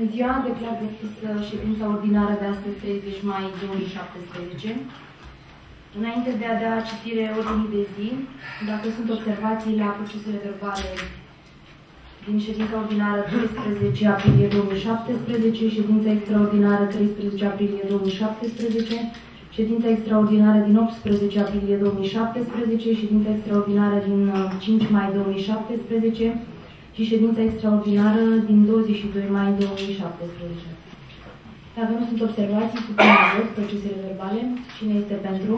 Bună ziua, declar deschisă ședința ordinară de astăzi, 30 mai 2017. Înainte de a da citire ordinii de zi, dacă sunt observații la procesele verbale din ședința ordinară 13 aprilie 2017, ședința extraordinară 13 aprilie 2017, ședința extraordinară din 18 aprilie 2017, ședința extraordinară din 5 mai 2017, și ședința extraordinară din 22 mai 2017. Dacă nu sunt observații, putem vot procesele verbale. Cine este pentru?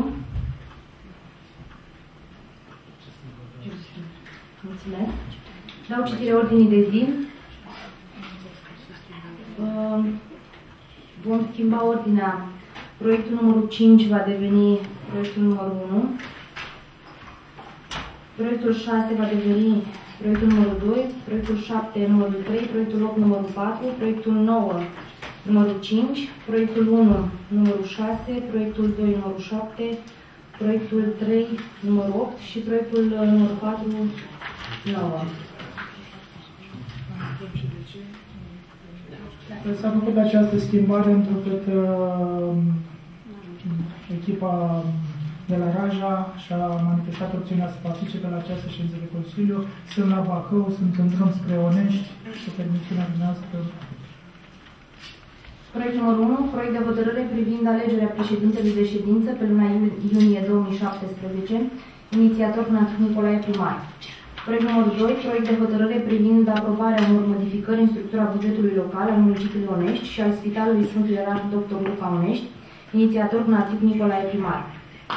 Mulțumesc. Dau citire ordinii de zi. Vom schimba ordinea. Proiectul numărul 5 va deveni proiectul numărul 1. Proiectul 6 va deveni proiectul numărul 2, proiectul 7 numărul 3, proiectul 8 numărul 4, proiectul 9 numărul 5, proiectul 1 numărul 6, proiectul 2 numărul 7, proiectul 3 numărul 8 și proiectul uh, numărul 4 9. S-a făcut această schimbare întrucât uh, echipa de la Raja și-a manifestat opțiunea să participe la această ședință de Consiliu. Sunt la Bacău, sunt în drum spre Onești, cu permisiunea dumneavoastră. Proiect numărul 1, proiect de hotărâre privind alegerea președintelui de ședință pe luna iunie 2017, inițiator Nativ Nicolae Primar. Proiect numărul 2, proiect de hotărâre privind aprobarea unor modificări în structura bugetului local al municipiului Onești și al Spitalului Sfântul Ierarh Dr. Luca Onești, inițiator Nativ Nicolae Primar.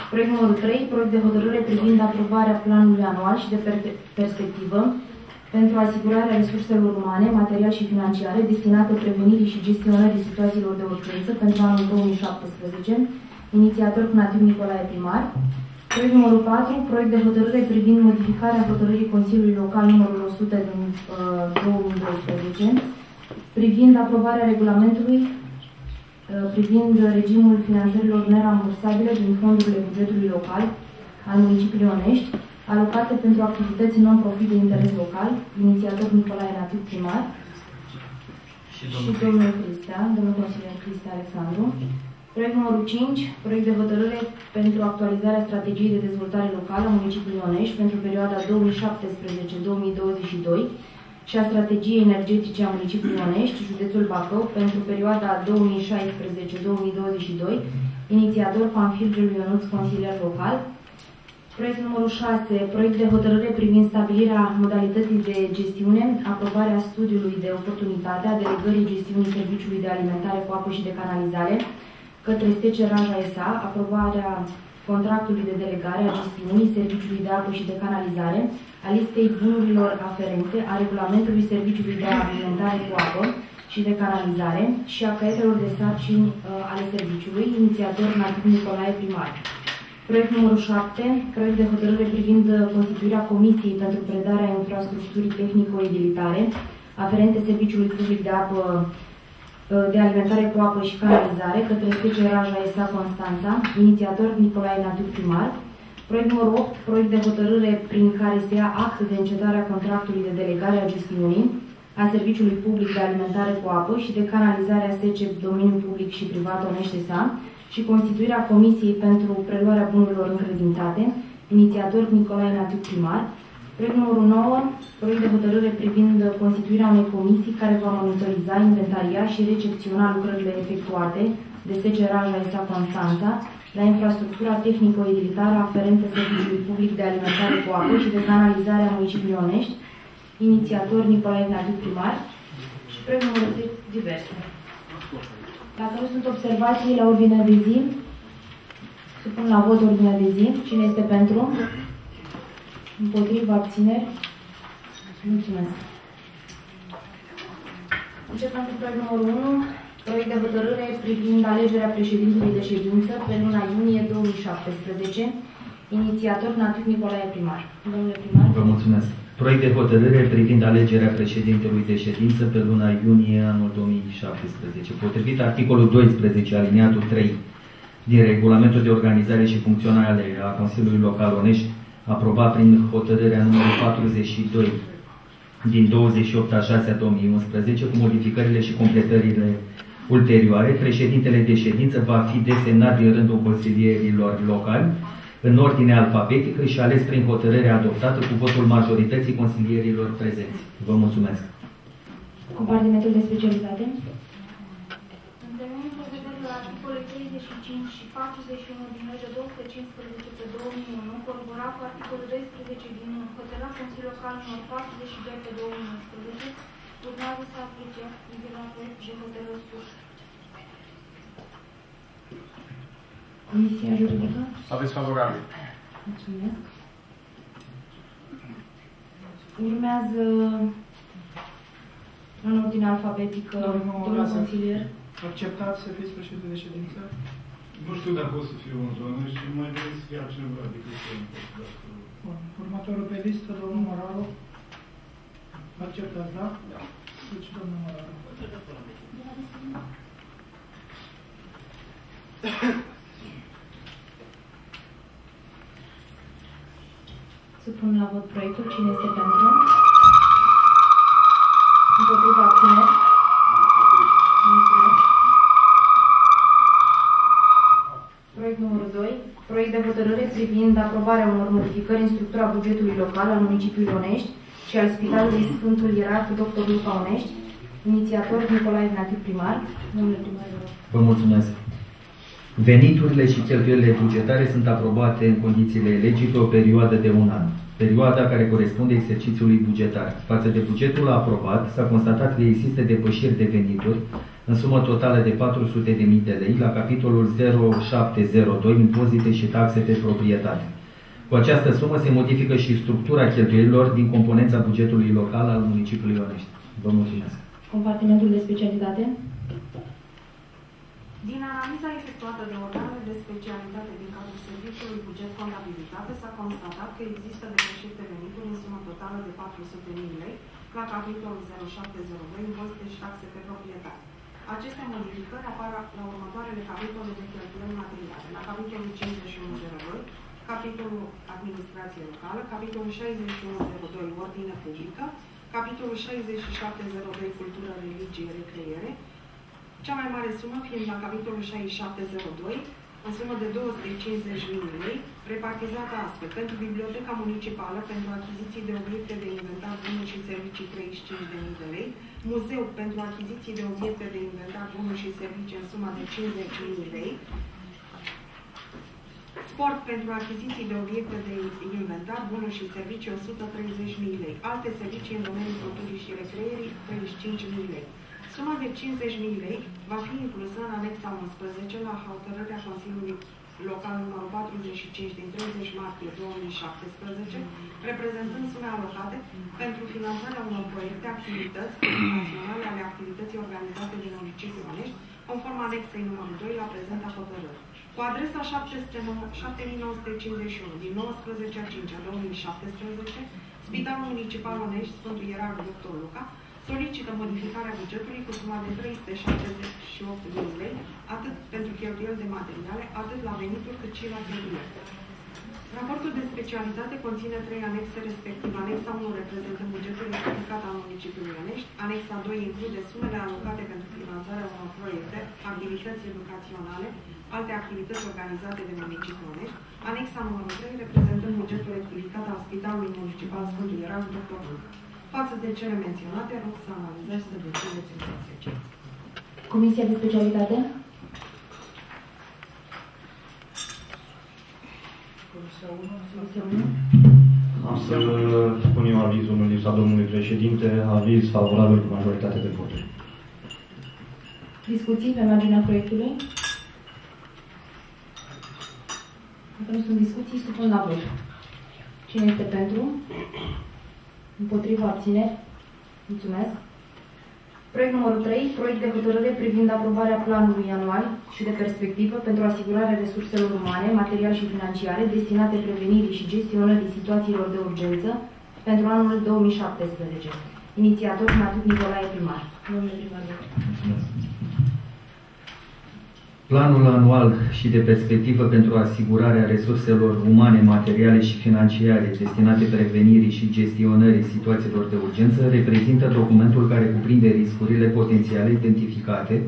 Proiect numărul 3, proiect de hotărâre privind aprobarea planului anual și de per perspectivă pentru asigurarea resurselor umane, material și financiare destinate prevenirii și gestionării situațiilor de urgență pentru anul 2017, inițiator Nativ Nicolae Primar. Proiect numărul 4, proiect de hotărâre privind modificarea hotărârii Consiliului Local numărul 100 din uh, 2012, privind aprobarea regulamentului Uh, privind regimul finanțărilor nerambursabile din fondurile bugetului local al municipiului Onești, alocate pentru activități non-profit de interes local, inițiator Nicolae Nativ Primar și domnul, și domnul Cristea, domnul consilier Cristea Alexandru. Proiect numărul 5, proiect de hotărâre pentru actualizarea strategiei de dezvoltare locală a municipiului Onești pentru perioada 2017-2022, și a strategiei energetice a municipiului Onești, județul Bacău, pentru perioada 2016-2022, inițiator Panfilgelu Ionuț, consilier local. Proiect numărul 6, proiect de hotărâre privind stabilirea modalității de gestiune, aprobarea studiului de oportunitate a delegării gestiunii serviciului de alimentare cu apă și de canalizare către Stece Raja S.A., aprobarea contractului de delegare a gestiunii serviciului de apă și de canalizare, a listei bunurilor aferente, a regulamentului serviciului de alimentare cu apă și de canalizare și a caietelor de sarcini uh, ale serviciului, inițiator Nativ Nicolae Primar. Proiect numărul 7, proiect de hotărâre privind constituirea Comisiei pentru predarea infrastructurii tehnico-edilitare aferente serviciului public de apă uh, de alimentare cu apă și canalizare către SPC Raja S.A. Constanța, inițiator Nicolae Nativ Primar, Proiect numărul 8, proiect de hotărâre prin care se ia act de încetare a contractului de delegare a gestiunii a Serviciului Public de Alimentare cu Apă și de canalizare a SECE domeniul public și privat Onește Sa și constituirea Comisiei pentru preluarea bunurilor încredințate, inițiator Nicolae Natiu Primar, Proiect numărul 9, proiect de hotărâre privind constituirea unei comisii care va monitoriza, inventaria și recepționa lucrările efectuate de SECE Raja S.A. Constanța la infrastructura tehnico-edilitară aferentă serviciului public de alimentare cu apă și de canalizare a municipiului Onești, inițiator Nicolae Nadiu Primar și proiectul diverse. Dacă nu sunt observații la ordinea de zi, supun la vot ordinea de zi. Cine este pentru? Împotriva abțineri? Mulțumesc. Începem cu proiectul numărul 1. Proiect de hotărâre privind alegerea președintelui de ședință pe luna iunie 2017. Inițiator Nativ Nicolae Primar. Domnule Primar. Vă mulțumesc. Proiect de hotărâre privind alegerea președintelui de ședință pe luna iunie anul 2017. Potrivit articolul 12 aliniatul 3 din regulamentul de organizare și funcționare a Consiliului Local Onești, aprobat prin hotărârea numărul 42 din 28 a 6 a 2011, cu modificările și completările ulterioare, președintele de ședință va fi desemnat din rândul consilierilor locali în ordine alfabetică și ales prin hotărâre adoptată cu votul majorității consilierilor prezenți. Vă mulțumesc. Compartimentul de specialitate. Întâlnind prevederile articolului 35 și 41 din legea 215 pe 2001, corobora cu articolul 12 din hotărârea Consiliului Local nr. 42 pe 2011, urmează să aplice privire la proiect de hotărâri sus. Comisia juridică. Aveți favorabil. Mulțumesc. Urmează în ordine alfabetică Domnul domnul Lazar. consilier. Acceptați să fiți președinte de ședință? Nu știu dacă o să fiu în zonă și mai bine să fie altcineva decât eu. Dacă... Bun. Următorul pe listă, domnul Moraru. Acceptați, da? Da. Deci, domnul Moraru. Supun la vot proiectul. Cine este pentru? Împotriva abțineri? Mulțumesc. Proiect numărul 2. Proiect de hotărâre privind aprobarea unor modificări în structura bugetului local al municipiului Onești și al Spitalului Sfântul Ierarh Dr. Luca Onești. Inițiator Nicolae Ignatiu Primar. Domnule primar, vă rog. Vă mulțumesc. Veniturile și cheltuielile bugetare sunt aprobate în condițiile legii pe o perioadă de un an, perioada care corespunde exercițiului bugetar. Față de bugetul aprobat, s-a constatat că există depășiri de venituri în sumă totală de 400.000 de lei la capitolul 0702 impozite și taxe pe proprietate. Cu această sumă se modifică și structura cheltuielilor din componența bugetului local al municipiului Onești. Vă mulțumesc. Compartimentul de specialitate. Din analiza efectuată de organele de specialitate din cadrul Serviciului Buget Contabilitate s-a constatat că există depășiri de venituri în sumă totală de 400.000 lei la capitolul 0702 impozite și taxe pe proprietate. Aceste modificări apar la următoarele capitole de cheltuieli materiale. La capitolul 5102, capitolul Administrație Locală, capitolul 6102 Ordine Publică, capitolul 6702 Cultură, Religie, Recreere, cea mai mare sumă fiind la capitolul 6702, în sumă de 250.000 de lei, repartizată astfel pentru Biblioteca Municipală pentru achiziții de obiecte de inventar, bunuri și servicii 35.000 de lei, Muzeu pentru achiziții de obiecte de inventar, bunuri și servicii în suma de 50.000 de lei, Sport pentru achiziții de obiecte de inventar, bunuri și servicii 130.000 lei. Alte servicii în domeniul culturii și recreierii 35.000 lei. Suma de 50.000 lei va fi inclusă în anexa 11 la hotărârea Consiliului Local numărul 45 din 30 martie 2017, reprezentând sume alocate pentru finanțarea unor proiecte, activități naționale ale activității organizate din municipiul Onești, conform anexei numărul 2 la prezenta hotărâre. Cu adresa 7951 din 19 a 5 a 2017, Spitalul Municipal Onești, Sfântul Ierarh Dr. Luca, solicită modificarea bugetului cu suma de 378 de lei, atât pentru cheltuieli de materiale, atât la venituri, cât și la cheltuieli. Raportul de specialitate conține trei anexe, respectiv anexa 1 reprezentând bugetul rectificat al municipiului Ionești, anexa 2 include sumele alocate pentru finanțarea unor proiecte, activități educaționale, alte activități organizate de municipiul Ionești, anexa numărul 3 reprezentând bugetul rectificat al Spitalului Municipal Sfântul Ierarh Dr. Luca. Față de cele menționate, rog să analizați și să decideți în consecință. Comisia de specialitate. Comisia 1. Comisia 1. Am să spun eu avizul în lipsa domnului președinte, aviz favorabil cu majoritate de voturi. Discuții pe marginea proiectului? Dacă nu sunt discuții, supun la vot. Cine este pentru? Împotriva abțineri? Mulțumesc. Proiect numărul 3. Proiect de hotărâre privind aprobarea planului anual și de perspectivă pentru asigurarea resurselor umane, material și financiare destinate prevenirii și gestionării situațiilor de urgență pentru anul 2017. Inițiator Matut Nicolae Primar. Domnule primar, vă rog. Mulțumesc. Planul anual și de perspectivă pentru asigurarea resurselor umane, materiale și financiare destinate prevenirii și gestionării situațiilor de urgență reprezintă documentul care cuprinde riscurile potențiale identificate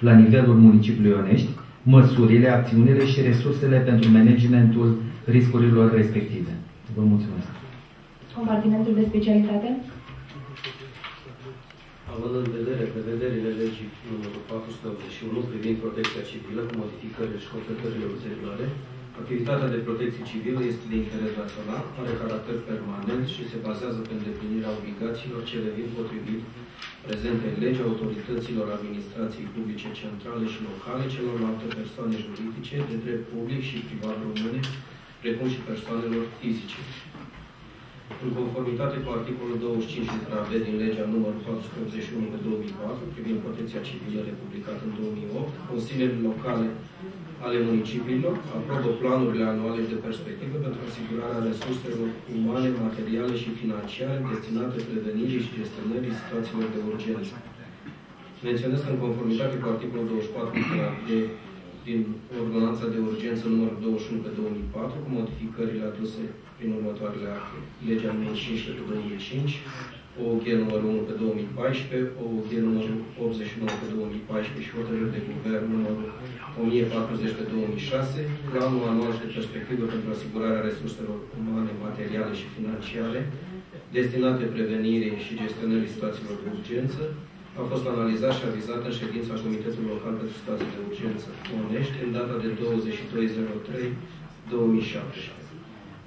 la nivelul municipiului Ionești, măsurile, acțiunile și resursele pentru managementul riscurilor respective. Vă mulțumesc. Compartimentul de specialitate? Având în vedere prevederile legii numărul 481 privind protecția civilă cu modificările și completările ulterioare, activitatea de protecție civilă este de interes național, are caracter permanent și se bazează pe îndeplinirea obligațiilor ce le vin potrivit prezente în lege autorităților administrației publice centrale și locale, celorlalte persoane juridice de drept public și privat române, precum și persoanelor fizice. În conformitate cu articolul 25 litera B din legea numărul 481 pe 2004 privind protecția civilă republicată în 2008, Consiliile Locale ale municipiilor aprobă planurile anuale și de perspectivă pentru asigurarea resurselor umane, materiale și financiare destinate prevenirii și gestionării situațiilor de urgență. Menționez că în conformitate cu articolul 24 de din Ordonanța de Urgență numărul 21 pe 2004, cu modificările aduse prin următoarele acte. Legea numărul 15 pe 2005, OUG numărul 1 pe 2014, OUG numărul 89 pe 2014 și hotărâri de guvern numărul 1040 pe 2006, planul anual și de perspectivă pentru asigurarea resurselor umane, materiale și financiare destinate prevenirii și gestionării situațiilor de urgență, a fost analizat și avizat în ședința Comitetului Local pentru Situații de Urgență Onești în data de 22.03.2017.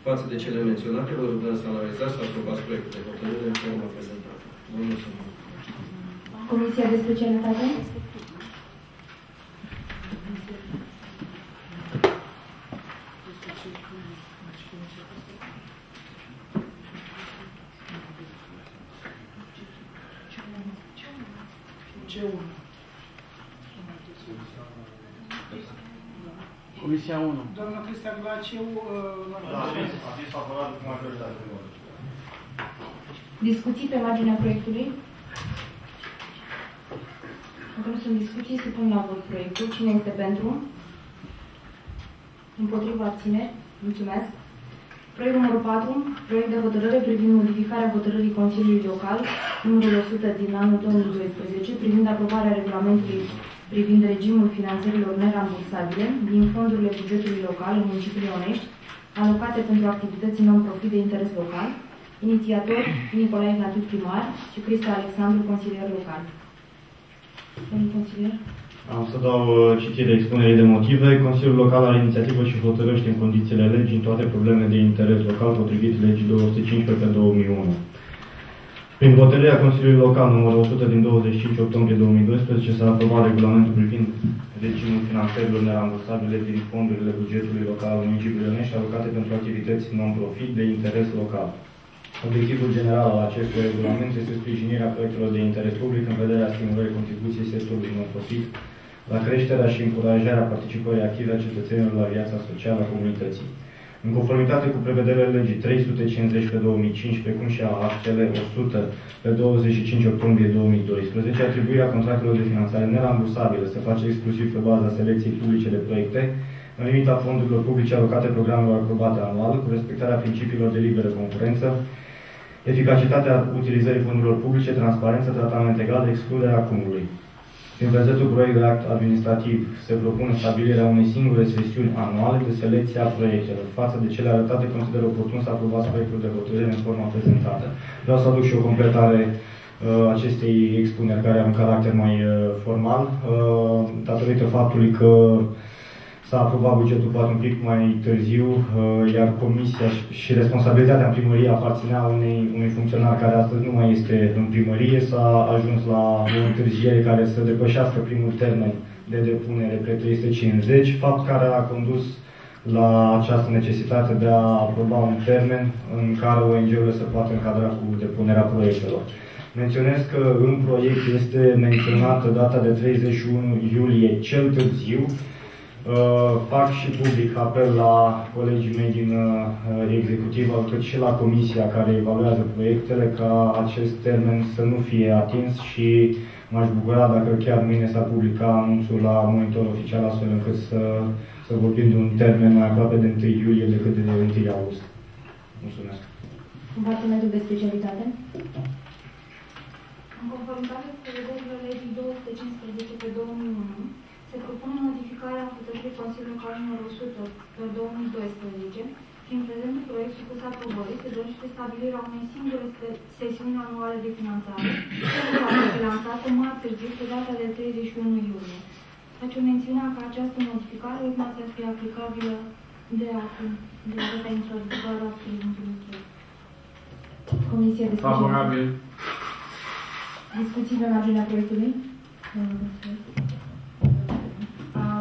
Față de cele menționate, vă rugăm să analizați și aprobați proiectul de hotărâre în forma prezentată. Vă mulțumesc. Comisia de specialitate? Comisia 1. Doamna Cristian Glaciu, Da, a fost favorabil cu majoritate. Discuții pe marginea proiectului? Dacă nu sunt discuții, se pun la vot proiectul. Cine este pentru? Împotriva abține? Mulțumesc. Proiect numărul 4, proiect de hotărâre privind modificarea hotărârii Consiliului Local, numărul 100 din anul 2012, privind aprobarea regulamentului privind regimul finanțărilor nerambursabile din fondurile bugetului local în municipiul Onești, alocate pentru activități non-profit de interes local, inițiator Nicolae Ignatu primar și Cristi Alexandru, consilier local. Domnul consilier? Am să dau uh, citire expunerii de motive. Consiliul Local are inițiativă și hotărăște în condițiile legii în toate problemele de interes local potrivit legii 215 pe 2001. Prin hotărârea Consiliului Local numărul 100 din 25 octombrie 2012 s-a aprobat regulamentul privind regimul finanțărilor nerambursabile din fondurile bugetului local al municipiului Ionești alocate pentru activități non-profit de interes local. Obiectivul general al acestui regulament este sprijinirea proiectelor de interes public în vederea stimulării contribuției sectorului non-profit la creșterea și încurajarea participării active a cetățenilor la viața socială a comunității. În conformitate cu prevederile legii 350 pe 2005, precum și a actele 100 pe 25 octombrie 2012, atribuirea contractelor de finanțare nerambursabile se face exclusiv pe baza selecției publice de proiecte, în limita fondurilor publice alocate programelor aprobate anual, cu respectarea principiilor de liberă concurență, eficacitatea utilizării fondurilor publice, transparență, tratament egal, excluderea acumului. Prin prezentul proiect de act administrativ se propune stabilirea unei singure sesiuni anuale de selecție a proiectelor. Față de cele arătate, consider oportun să aprobați proiectul de hotărâre în forma prezentată. Vreau să aduc și o completare uh, acestei expuneri care are un caracter mai uh, formal, uh, datorită faptului că s-a aprobat bugetul poate un pic mai târziu, uh, iar comisia și responsabilitatea în primărie aparținea unei, unui funcționar care astăzi nu mai este în primărie, s-a ajuns la o întârziere care să depășească primul termen de depunere pe 350, fapt care a condus la această necesitate de a aproba un termen în care ONG-urile se poate încadra cu depunerea proiectelor. Menționez că în proiect este menționată data de 31 iulie cel târziu, Uh, fac și public apel la colegii mei din uh, executiv, cât și la comisia care evaluează proiectele, ca acest termen să nu fie atins și m-aș bucura dacă chiar mâine s-ar publica anunțul la monitor oficial astfel încât să, să vorbim de un termen mai aproape de 1 iulie decât de 1 august. Mulțumesc. Compartimentul de specialitate? În conformitate cu prevederile legii 215 pe 2001, se propune modificarea hotărârii Consiliului Local numărul 100 pe 2012, prin prezentul proiect supus aprobării, se dorește stabilirea unei singure sesiuni anuale de finanțare, care va fi lansată mai târziu pe data de 31 iulie. Face mențiunea că această modificare urmează să fie aplicabilă de acum, de data introducării a prezentului Comisia de Favorabil. Discuții pe marginea proiectului?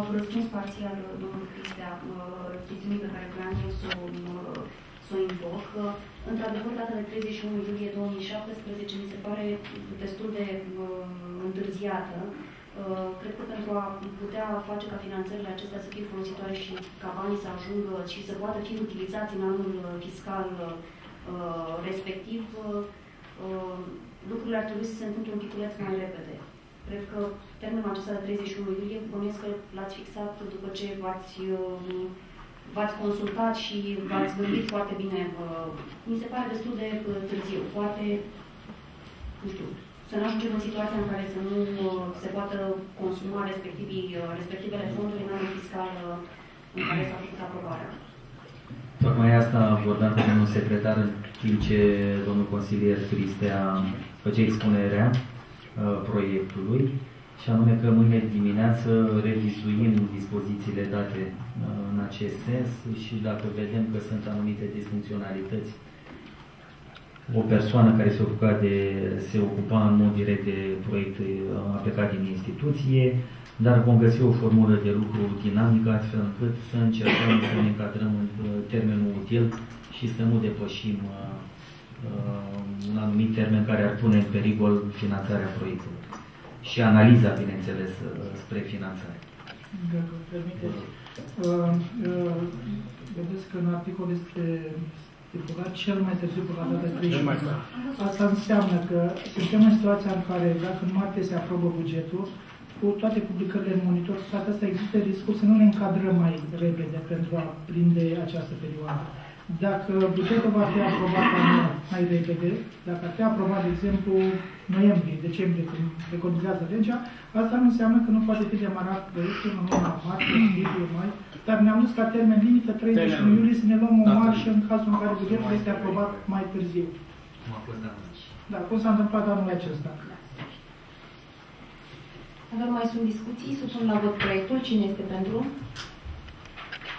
Au răspuns parțial domnul Cristea chestiunii pe care vreau să o, să o invoc. Într-adevăr, data de 31 iulie 2017 mi se pare destul de uh, întârziată. Uh, cred că pentru a putea face ca finanțările acestea să fie folositoare și ca banii să ajungă și să poată fi utilizați în anul fiscal uh, respectiv, lucrurile ar trebui să se întâmple un piculeț mai repede. Cred că termenul acesta de 31 iulie, bănuiesc că l-ați fixat după ce v-ați v-ați consultat și v-ați gândit foarte bine. Mi se pare destul de târziu. Poate, nu știu, să nu ajungem în situația în care să nu se poată consuma respectivii, respectivele fonduri în anul fiscal în care s-a făcut aprobarea. Tocmai asta vorbeam cu domnul secretar în timp ce domnul consilier Cristea făcea expunerea uh, proiectului și anume că mâine dimineață revizuim dispozițiile date uh, în acest sens și dacă vedem că sunt anumite disfuncționalități, o persoană care se ocupa, de, se ocupa în mod direct de proiect uh, a plecat din instituție, dar vom găsi o formulă de lucru dinamică astfel încât să încercăm să ne încadrăm în uh, termenul util și să nu depășim un anumit termen care ar pune în pericol finanțarea proiectului și analiza, bineînțeles, spre finanțare. Dacă permiteți. Uh, uh, vedeți că în articol este stipulat cel mai târziu pe la data 31. Asta înseamnă că suntem în situația în care, dacă în martie se aprobă bugetul, cu toate publicările în monitor, toate astea există riscul să nu ne încadrăm mai repede pentru a prinde această perioadă. Dacă bugetul va fi aprobat mai repede, dacă ar fi aprobat, de exemplu, noiembrie, decembrie, când recodizează legea, asta nu înseamnă că nu poate fi demarat proiectul în luna martie, iulie, mai, dar ne-am dus ca termen limită 31 iulie să ne luăm o da, marșă în cazul în care bugetul este aprobat mai târziu. Da, cum s-a întâmplat anul acesta. Dacă mai sunt discuții, supun la vot proiectul. Cine este pentru?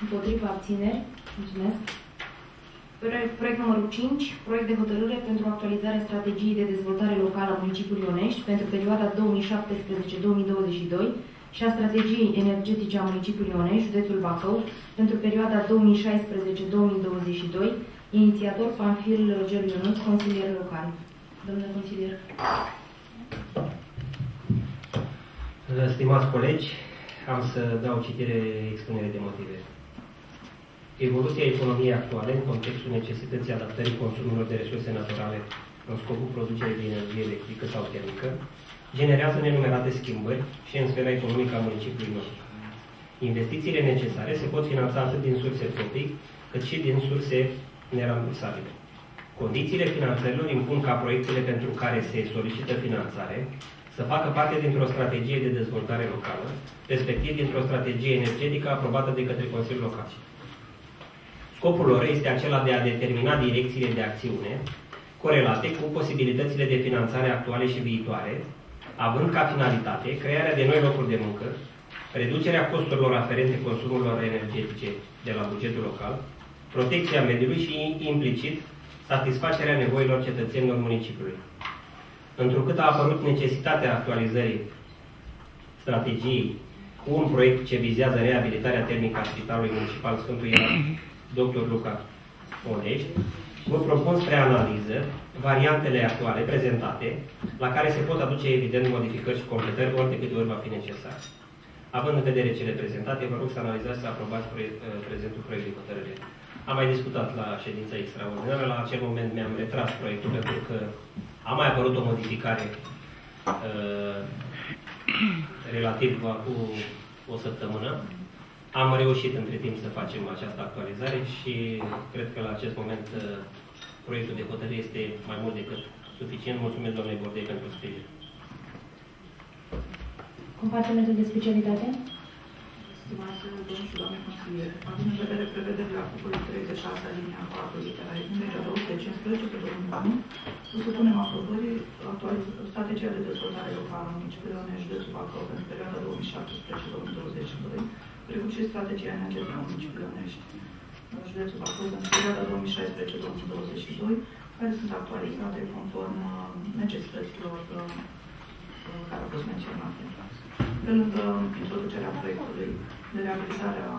Împotriva abțineri? Mulțumesc. Proiect numărul 5, proiect de hotărâre pentru actualizarea strategiei de dezvoltare locală a municipiului Ionești pentru perioada 2017-2022 și a strategiei energetice a municipiului Ionești, județul Bacău, pentru perioada 2016-2022, inițiator Panfil Gelu Ionuț, consilier local. Domnule consilier. Stimați colegi, am să dau citire expunere de motive. Evoluția economiei actuale, în contextul necesității adaptării consumului de resurse naturale în scopul producerii de energie electrică sau termică, generează nenumerate schimbări și în sfera economică a municipiului nostru. Investițiile necesare se pot finanța atât din surse proprii, cât și din surse nerambursabile. Condițiile finanțărilor impun ca proiectele pentru care se solicită finanțare să facă parte dintr-o strategie de dezvoltare locală, respectiv dintr-o strategie energetică aprobată de către Consiliul Local. Scopul lor este acela de a determina direcțiile de acțiune corelate cu posibilitățile de finanțare actuale și viitoare, având ca finalitate crearea de noi locuri de muncă, reducerea costurilor aferente consumurilor energetice de la bugetul local, protecția mediului și, implicit, satisfacerea nevoilor cetățenilor municipiului. Întrucât a apărut necesitatea actualizării strategiei cu un proiect ce vizează reabilitarea termică a Spitalului Municipal Sfântul Ioan dr. Luca Onești, vă propun spre analiză variantele actuale prezentate, la care se pot aduce evident modificări și completări ori de câte ori va fi necesar. Având în vedere cele prezentate, vă rog să analizați și să aprobați proiect, uh, prezentul proiect de hotărâre. Am mai discutat la ședința extraordinară, la acel moment mi-am retras proiectul pentru că a mai apărut o modificare uh, relativ cu o săptămână. Am reușit între timp să facem această actualizare și cred că la acest moment uh, proiectul de hotărâre este mai mult decât suficient. Mulțumesc, doamne Bordei, pentru sprijin. Compartimentul de specialitate? Stimați domnul și doamne consiliere, având în vedere prevederile articolului 36 alinia 4 litera din legea 215 pe 2001, să supunem aprobării strategia de dezvoltare locală a municipiului județul Bacău pentru perioada 2017-2022, precum și strategia energetică a municipiului județul Bacău pentru perioada 2016-2022, care sunt actualizate conform uh, necesităților uh, care au fost menționate. Pe lângă introducerea proiectului de reabilitare, a,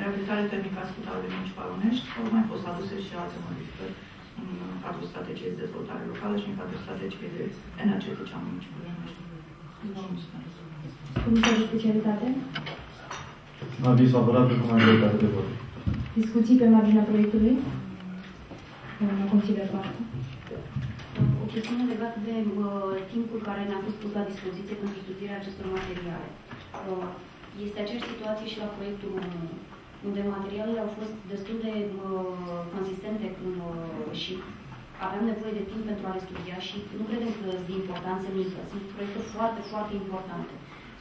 reabilitare termică a Spitalului Municipal Unești, au mai fost aduse și alte modificări în cadrul strategiei de dezvoltare locală și în cadrul strategiei de energetice a Municipalului Unești. Vă mulțumesc. Comisia de specialitate? Aviz favorabil cu majoritate de vot. Discuții pe marginea proiectului? Doamna consilier Pașcu. O chestiune legată de uh, timpul care ne-a fost pus la dispoziție pentru studierea acestor materiale. Uh, este aceeași situație și la proiectul 1, unde materialele au fost destul de uh, consistente uh, și avem nevoie de timp pentru a le studia și nu credem că sunt de importanță mică. Sunt proiecte foarte, foarte importante.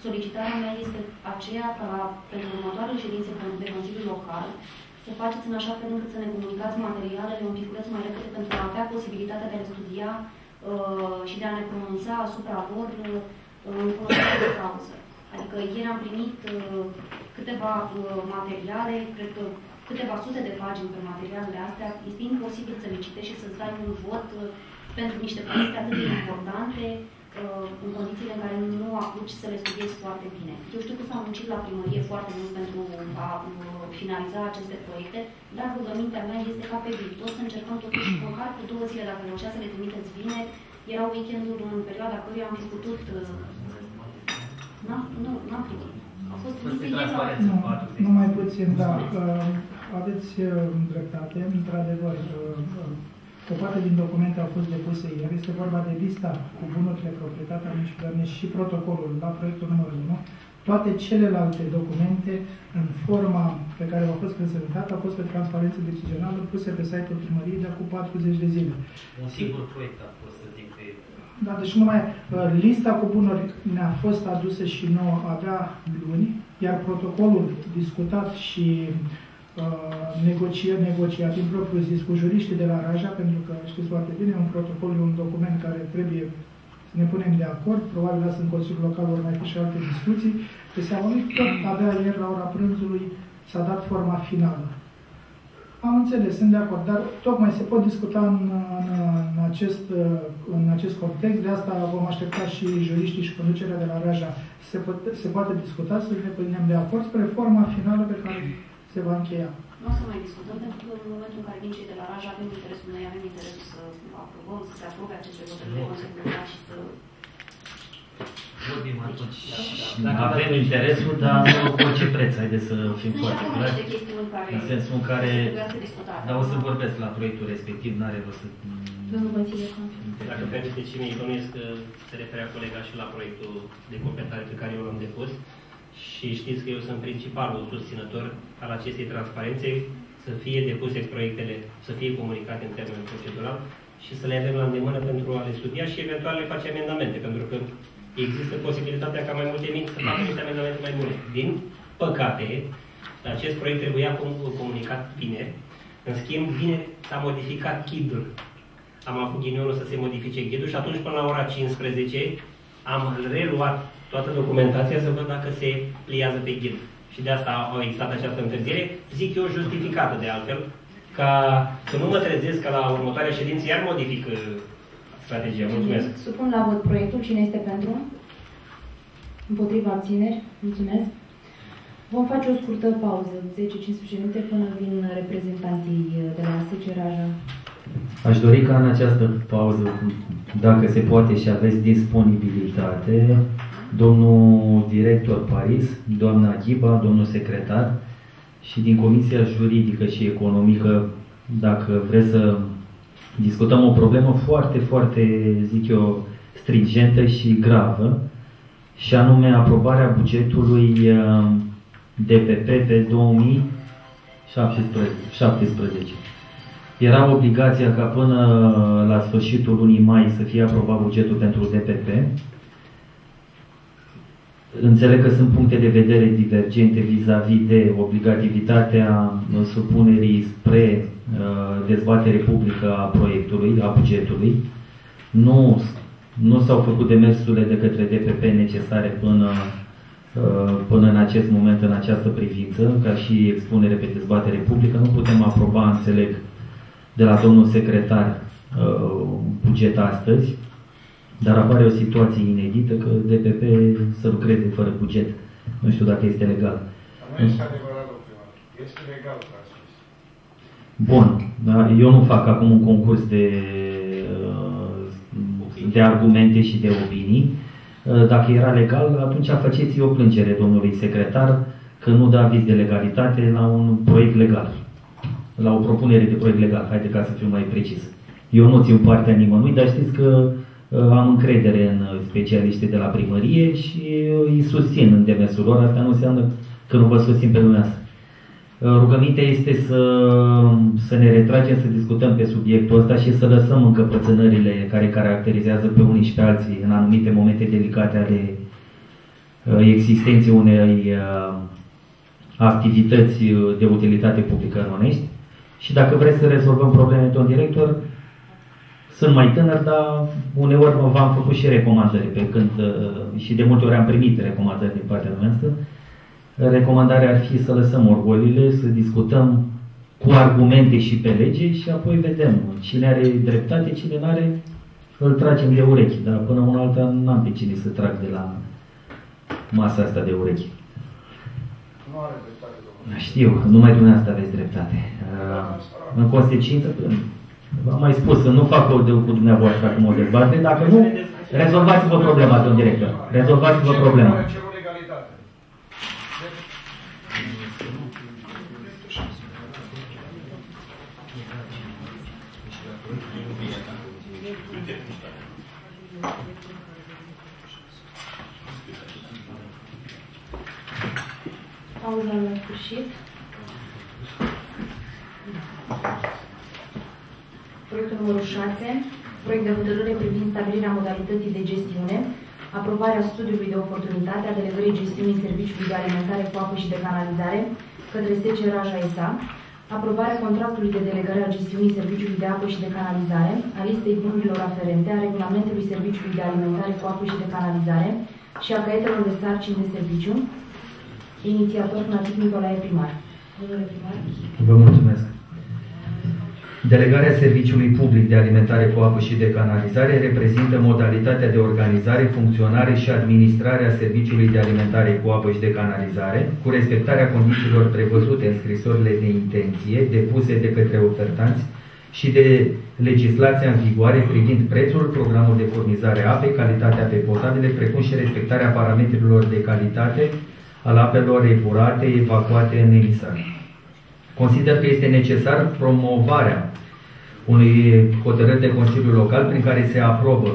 Solicitarea mea este aceea ca la, pentru următoarele ședințe de Consiliul Local să faceți în așa fel încât să ne comunicați materialele un piculeț mai repede pentru a avea posibilitatea de a le studia uh, și de a ne pronunța asupra lor uh, în cunoștință de cauză. Adică ieri am primit uh, câteva uh, materiale, cred că câteva sute de pagini pe materialele astea, este imposibil să le citești și să-ți dai un vot uh, pentru niște proiecte atât de importante, uh, în condițiile în care nu apuci să le studiezi foarte bine. Eu știu că s-a muncit la primărie foarte mult pentru a uh, finaliza aceste proiecte, dar rugămintea mea este ca pe viitor să încercăm totuși măcar cu două zile, dacă reușea să le trimiteți bine, erau weekenduri în perioada căruia am fi putut nu, n-am primit. Au fost nu, numai puțin, da. Aveți uh, dreptate. Într-adevăr, uh, o parte din documente au fost depuse ieri. Este vorba de lista cu bunurile proprietate a municipalului și protocolul la proiectul numărul 1. Toate celelalte documente, în forma pe care au fost prezentate, au fost pe transparență decizională, puse pe site-ul primăriei de acum 40 de zile. Un singur proiect a fost, să zic, da, deci numai uh, lista cu bunuri ne-a fost adusă și nouă avea luni, iar protocolul discutat și uh, negociat, negociat în propriu zis cu juriștii de la Raja, pentru că știți foarte bine, un protocol e un document care trebuie să ne punem de acord, probabil lasă în Consiliul Local vor mai fi și alte discuții, pe seama lui tot avea ieri la ora prânzului s-a dat forma finală. Am înțeles, sunt de acord, dar tocmai se pot discuta în, în, în, acest, în acest context, de asta vom aștepta și juriștii și conducerea de la Raja. Se, pot, se poate discuta, să ne punem de acord spre forma finală pe care se va încheia. Nu o să mai discutăm, pentru că în momentul în care vin cei de la Raja avem interesul, noi avem interesul să aprobăm, să se aprobe aceste voturi de Consiliul și să vorbim atunci. Dacă avem interesul, dar nu cu ce preț, haideți să fim foarte clari. În sensul în care, dar o să vorbesc la proiectul respectiv, nu are rost să... Dacă permiteți și mie, bănuiesc că se referea colega și la proiectul de completare pe care eu l-am depus și știți că eu sunt principalul susținător al acestei transparențe, să fie depuse proiectele, să fie comunicate în termen procedural și să le avem la îndemână pentru a le studia și eventual le face amendamente, pentru că există posibilitatea ca mai multe minți să facă niște amendamente mai bune. Din păcate, acest proiect trebuia comunicat bine, în schimb, bine s-a modificat ghidul. Am avut ghinionul să se modifice ghidul și atunci, până la ora 15, am reluat toată documentația să văd dacă se pliază pe ghid. Și de asta a existat această întârziere, zic eu justificată de altfel, ca să nu mă trezesc că la următoarea ședință iar modific uh, strategia. Mulțumesc. Supun la vot proiectul. Cine este pentru? Împotriva abțineri? Mulțumesc. Vom face o scurtă pauză, 10-15 minute, până vin reprezentanții de la SC Raja. Aș dori ca în această pauză, dacă se poate și aveți disponibilitate, domnul director Paris, doamna Ghiba, domnul secretar și din Comisia Juridică și Economică, dacă vreți să discutăm o problemă foarte, foarte, zic eu, stringentă și gravă, și anume aprobarea bugetului DPP pe 2017. Era obligația ca până la sfârșitul lunii mai să fie aprobat bugetul pentru DPP. Înțeleg că sunt puncte de vedere divergente vis-a-vis -vis de obligativitatea supunerii spre uh, dezbatere publică a proiectului, a bugetului. Nu, nu s-au făcut demersurile de către DPP necesare până, uh, până în acest moment, în această privință, ca și expunere pe dezbatere publică. Nu putem aproba, înțeleg, de la domnul secretar uh, buget astăzi, dar apare o situație inedită că DPP să lucreze fără buget. Nu știu dacă este legal. Nu este adevărat, Este legal, Bun, da? eu nu fac acum un concurs de, uh, de argumente și de opinii. Uh, dacă era legal, atunci faceți o plângere domnului secretar că nu dă aviz de legalitate la un proiect legal la o propunere de proiect legal, haide ca să fiu mai precis. Eu nu țin partea nimănui, dar știți că uh, am încredere în uh, specialiștii de la primărie și uh, îi susțin în demersul lor. Asta nu înseamnă că nu vă susțin pe dumneavoastră. Rugămintea este să, să ne retragem, să discutăm pe subiectul ăsta și să lăsăm încăpățânările care caracterizează pe unii și pe alții în anumite momente delicate ale existenței unei activități de utilitate publică românești și dacă vreți să rezolvăm probleme, domn director, sunt mai tânăr, dar uneori v-am făcut și recomandări, pe când uh, și de multe ori am primit recomandări din partea noastră. Recomandarea ar fi să lăsăm orgolile, să discutăm cu argumente și pe lege și apoi vedem cine are dreptate, cine nu are, îl tragem de urechi. Dar până una alta n-am pe cine să trag de la masa asta de urechi. Nu are dreptate, domnule. Știu, numai dumneavoastră aveți dreptate. În consecință, v-am mai spus, să nu fac o de cu dumneavoastră acum o dezbatere, dacă nu, rezolvați-vă problema, domn director. Rezolvați-vă problema. Pauza la sfârșit. Proiectul numărul 6, proiect de hotărâre privind stabilirea modalității de gestiune, aprobarea studiului de oportunitate a delegării gestiunii serviciului de alimentare cu apă și de canalizare către SC Raja SA, aprobarea contractului de delegare a gestiunii serviciului de apă și de canalizare, a listei bunurilor aferente, a regulamentului serviciului de alimentare cu apă și de canalizare și a caietelor de sarcini de serviciu, inițiator Natic Nicolae Primar. Domnule Primar. Vă mulțumesc. Delegarea serviciului public de alimentare cu apă și de canalizare reprezintă modalitatea de organizare, funcționare și administrare a serviciului de alimentare cu apă și de canalizare, cu respectarea condițiilor prevăzute în scrisorile de intenție depuse de către ofertanți și de legislația în vigoare privind prețul, programul de furnizare a apei, calitatea apei potabile, precum și respectarea parametrilor de calitate al apelor epurate, evacuate în emisar. Consider că este necesar promovarea unui hotărâri de Consiliu Local prin care se aprobă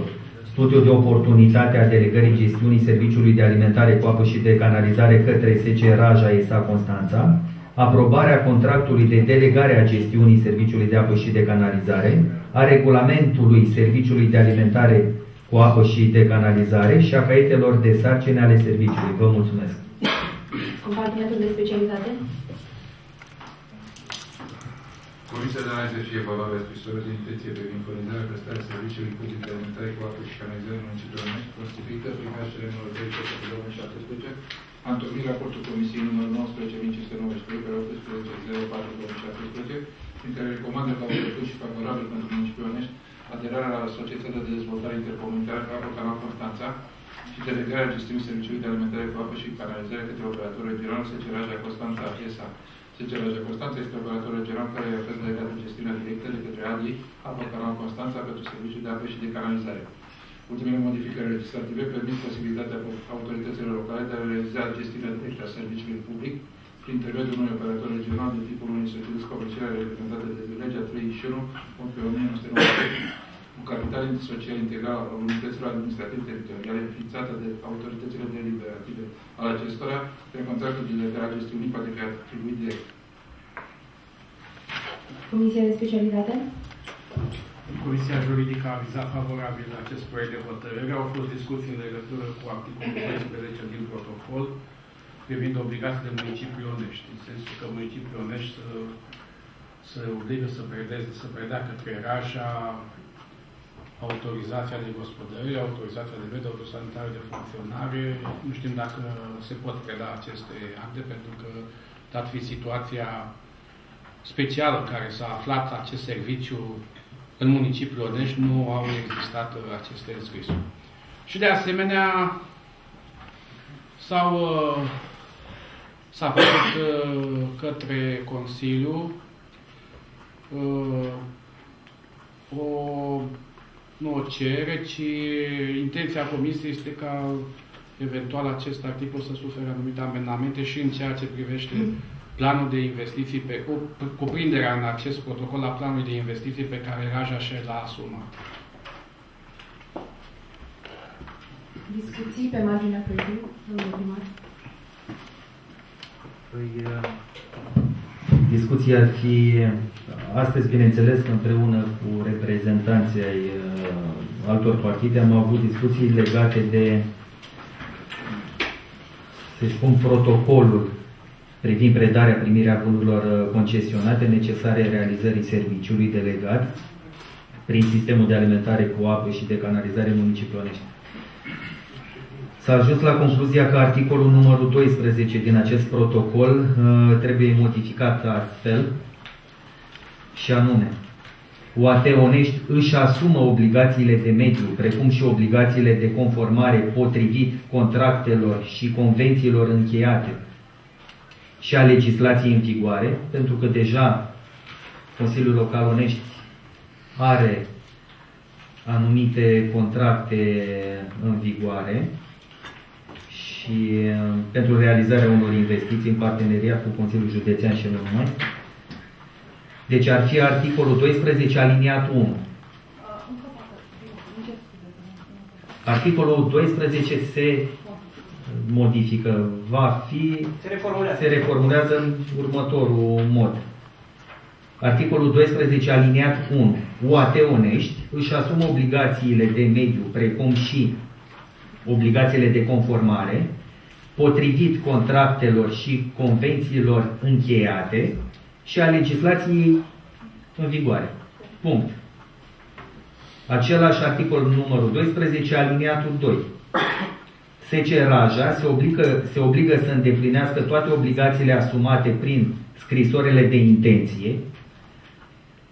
studiul de oportunitate a delegării gestiunii Serviciului de Alimentare cu apă și de canalizare către SC Raja ESA Constanța, aprobarea contractului de delegare a gestiunii Serviciului de apă și de canalizare, a regulamentului Serviciului de Alimentare cu apă și de canalizare și a caietelor de sarcine ale serviciului. Vă mulțumesc. Compartimentul de specialitate? Comisia de analiză și evaluare a scrisorii de intenție privind furnizarea prestarea serviciului public de alimentare cu apă și canalizare în municipiul Rămești, constituită prin cașele numărul 3 pe 2017, a întocmit raportul Comisiei numărul 19.593 pe 18.04.2017, prin care recomandă ca oportun și favorabil pentru municipiul Rămești aderarea la Societatea de Dezvoltare Intercomunitară Apă Canal Constanța și delegarea gestiunii serviciului de alimentare cu apă și canalizare către operatorul regional Seceraja Constanța ESA Seceraja Constanța este operatorul regional care a fost delegat de gestiunea directă de către ADI, Apă Canal Constanța, pentru serviciul de apă și de canalizare. Ultimele modificări legislative permit posibilitatea autorităților locale de a realiza gestiunea directă a serviciului public prin intermediul unui operator regional de tipul unei societăți comerciale reprezentate de legea 31 pe 1990. Cu capital social integral al unităților administrative teritoriale înființate de autoritățile deliberative ale acestora, prin contractul de delegare gestiunii poate fi atribuit direct. Comisia de specialitate? Comisia Juridică a avizat favorabil acest proiect de hotărâre. Au fost discuții în legătură cu articolul 12 din protocol privind obligațiile municipiului Onești, în sensul că municipiul Onești să, să obligă să, predeze, să predea către Raja autorizația de gospodărire, autorizația de mediu, autosanitară de funcționare. Nu știm dacă se pot preda aceste acte, pentru că, dat fi situația specială în care s-a aflat acest serviciu în municipiul Onești, nu au existat aceste înscrisuri. Și de asemenea, s-au uh, s-a făcut uh, către Consiliu uh, o, nu o cerere, ci intenția Comisiei este ca eventual acest articol să sufere anumite amendamente și în ceea ce privește planul de investiții, pe, cuprinderea în acest protocol a planului de investiții pe care Raja și l-a asumat. Discuții pe marginea proiectului, domnule primar? Păi, uh, discuția ar fi astăzi, bineînțeles, împreună cu reprezentanții ai uh, altor partide am avut discuții legate de, să spun, protocolul privind predarea, primirea bunurilor uh, concesionate necesare realizării serviciului delegat prin sistemul de alimentare cu apă și de canalizare municipionești. S-a ajuns la concluzia că articolul numărul 12 din acest protocol uh, trebuie modificat astfel și anume UAT Onești își asumă obligațiile de mediu, precum și obligațiile de conformare potrivit contractelor și convențiilor încheiate și a legislației în vigoare, pentru că deja Consiliul Local Onești are anumite contracte în vigoare și uh, pentru realizarea unor investiții în parteneriat cu Consiliul Județean și nu numai. Deci ar fi articolul 12 aliniat 1. Articolul 12 se modifică, va fi, se reformulează, se reformulează în următorul mod. Articolul 12 aliniat 1. UAT Onești își asumă obligațiile de mediu, precum și obligațiile de conformare, potrivit contractelor și convențiilor încheiate și a legislației în vigoare. Punct. Același articol numărul 12, aliniatul 2. SC Raja se obligă, se obligă să îndeplinească toate obligațiile asumate prin scrisorile de intenție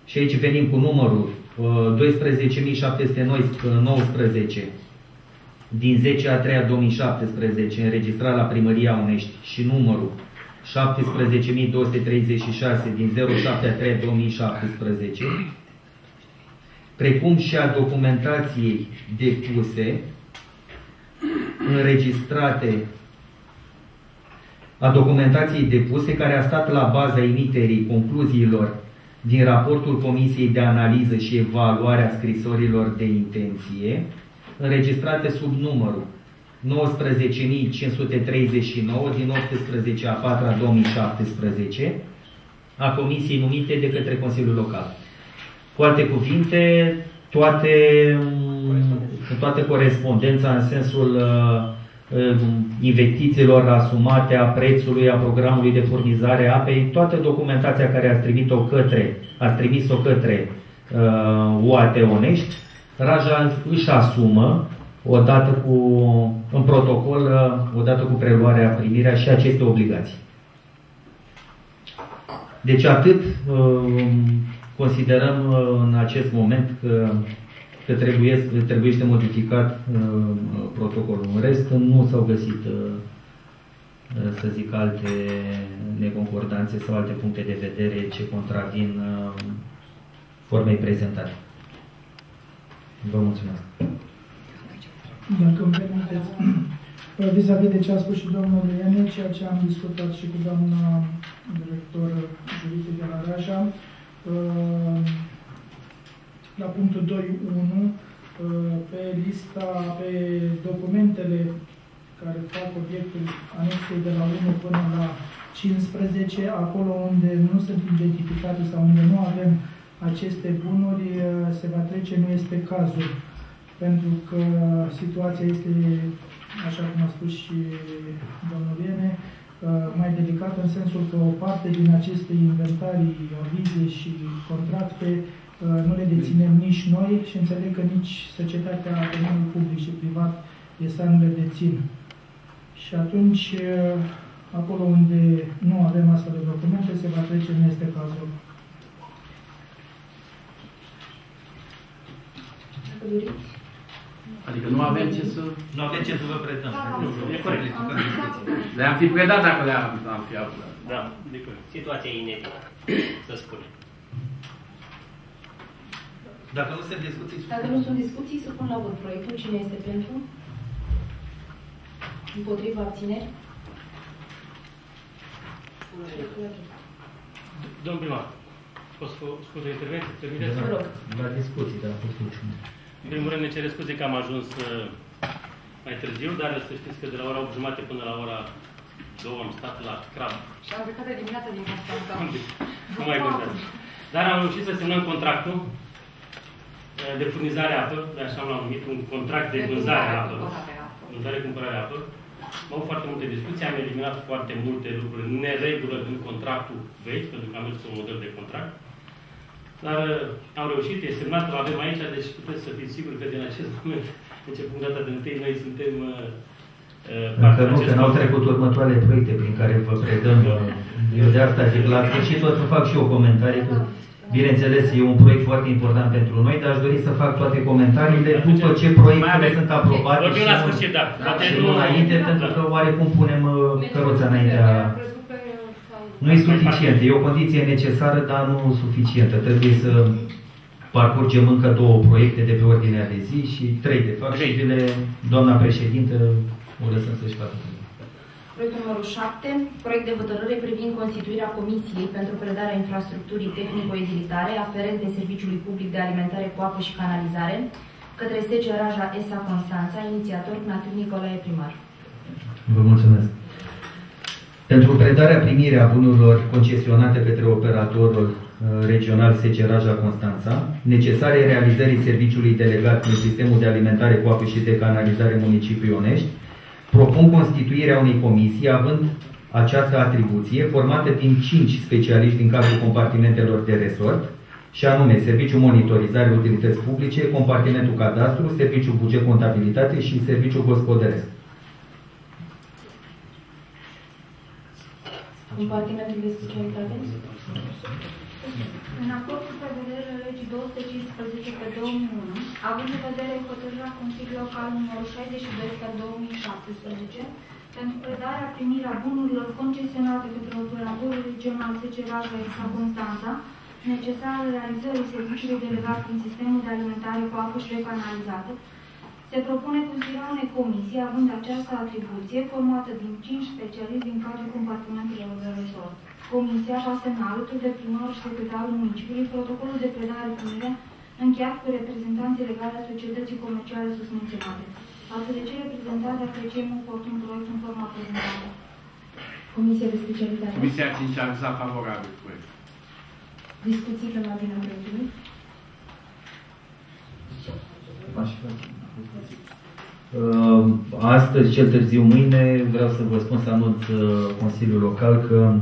și aici venim cu numărul uh, 12.719 din 10 a 3 a 2017 înregistrat la Primăria Unești și numărul 17.236 din 07 a 3 a 2017, precum și a documentației depuse, înregistrate, a documentației depuse care a stat la baza emiterii concluziilor din raportul Comisiei de Analiză și Evaluare a Scrisorilor de Intenție, înregistrate sub numărul 19.539 din 18 a 4 a 2017 a comisiei numite de către Consiliul Local. Cu alte cuvinte, toate, toate corespondența în sensul uh, investițiilor asumate, a prețului, a programului de furnizare a apei, toată documentația care ați trimis-o către, ați trimis-o către uh, UAT Onești, Raja își asumă odată cu, în protocol, odată cu preluarea, primirea și aceste obligații. Deci atât considerăm în acest moment că, că trebuie, trebuiește modificat protocolul. În rest, nu s-au găsit, să zic, alte neconcordanțe sau alte puncte de vedere ce contravin formei prezentate. Vă mulțumesc. Dacă îmi permiteți, vis-a-vis de ce a spus și domnul Iene, ceea ce am discutat și cu doamna director juridic de la Raja, la punctul 2.1 pe lista, pe documentele care fac obiectul anexei de la 1 până la 15, acolo unde nu sunt identificate sau unde nu avem aceste bunuri, se va trece, nu este cazul. Pentru că situația este, așa cum a spus și domnul Iene, mai delicată în sensul că o parte din aceste inventarii, avize și contracte nu le deținem nici noi și înțeleg că nici societatea domeniului public și privat ESA nu le dețin. Și atunci, acolo unde nu avem astfel de documente, se va trece, nu este cazul. Adică nu avem ce să... Nu avem ce să vă predăm. E corect. Le-am fi predat dacă le-am fi avut. Da, situația e inedită, să spunem. Dacă nu sunt discuții... Dacă nu sunt discuții, să pun la vot proiectul. Cine este pentru? Împotriva abțineri? Domnul primar, poți să scuze intervenție? Permiteți? Da, la discuții, da, fost ultimul. În primul rând ne cere scuze că am ajuns uh, mai târziu, dar să știți că de la ora 8 jumate până la ora 2 am stat la crab. Și am plecat de dimineață din Constanța. Nu mai gândeam. Dar am reușit să semnăm contractul uh, de furnizare apă, de așa l-am numit, un contract de, de vânzare apă. Vânzare-cumpărare apă. Am avut foarte multe discuții, am eliminat foarte multe lucruri în neregulă în contractul vechi, pentru că am mers pe un model de contract. Dar uh, am reușit, e semnat, îl avem aici, deci puteți să fiți siguri că din acest moment, începând data de întâi, noi suntem uh, uh Dacă nu, că n-au trecut următoarele proiecte prin care vă predăm, eu de asta zic la sfârșit o să fac și o comentarie, că Bineînțeles, e un proiect foarte important pentru noi, dar aș dori să fac toate comentariile după ce proiectele sunt aprobate și, la sfârșit, da. și nu înainte, pentru că oarecum punem uh, căruța înaintea... Nu e suficient, e o condiție necesară, dar nu suficientă. Trebuie să parcurgem încă două proiecte de pe ordinea de zi și trei, de fapt, și le, doamna președintă, o lăsăm să-și facă. Proiectul numărul 7, proiect de hotărâre privind constituirea Comisiei pentru predarea infrastructurii tehnico-edilitare aferente Serviciului Public de Alimentare cu apă și canalizare către SG Raja ESA Constanța, inițiator Nativ Nicolae Primar. Vă mulțumesc. Pentru predarea primirea bunurilor concesionate către operatorul uh, regional SG Raja Constanța, necesare realizării serviciului delegat în sistemul de alimentare cu apă și de canalizare municipiul Ionești, propun constituirea unei comisii având această atribuție, formată din cinci specialiști din cadrul compartimentelor de resort, și anume Serviciul Monitorizare Utilități Publice, Compartimentul Cadastru, Serviciul Buget Contabilitate și Serviciul Gospodăresc. Compartimentul de specialitate? În acord cu prevederile legii 215 pe 2001, având în vedere hotărârea Consiliului Local numărul 62 pe 2017, pentru predarea primirea bunurilor concesionate către operatorul regional Seceraj Exa Constanța, necesară realizării serviciului delegat prin sistemul de alimentare cu apă și recanalizată, se propune constituirea unei comisii având această atribuție formată din cinci specialiști din cadrul compartimentelor de resort. Comisia va semna alături de primarul și secretarul municipiului protocolul de predare primire încheiat cu reprezentanții legale a societății comerciale susmenționate. Față de cele prezentate, apreciem oportun proiect în forma prezentată. Comisia de specialitate. Comisia 5 a avizat favorabil proiect. Discuții pe marginea proiectului. Uh, astăzi, cel târziu mâine, vreau să vă spun să anunț uh, Consiliul Local că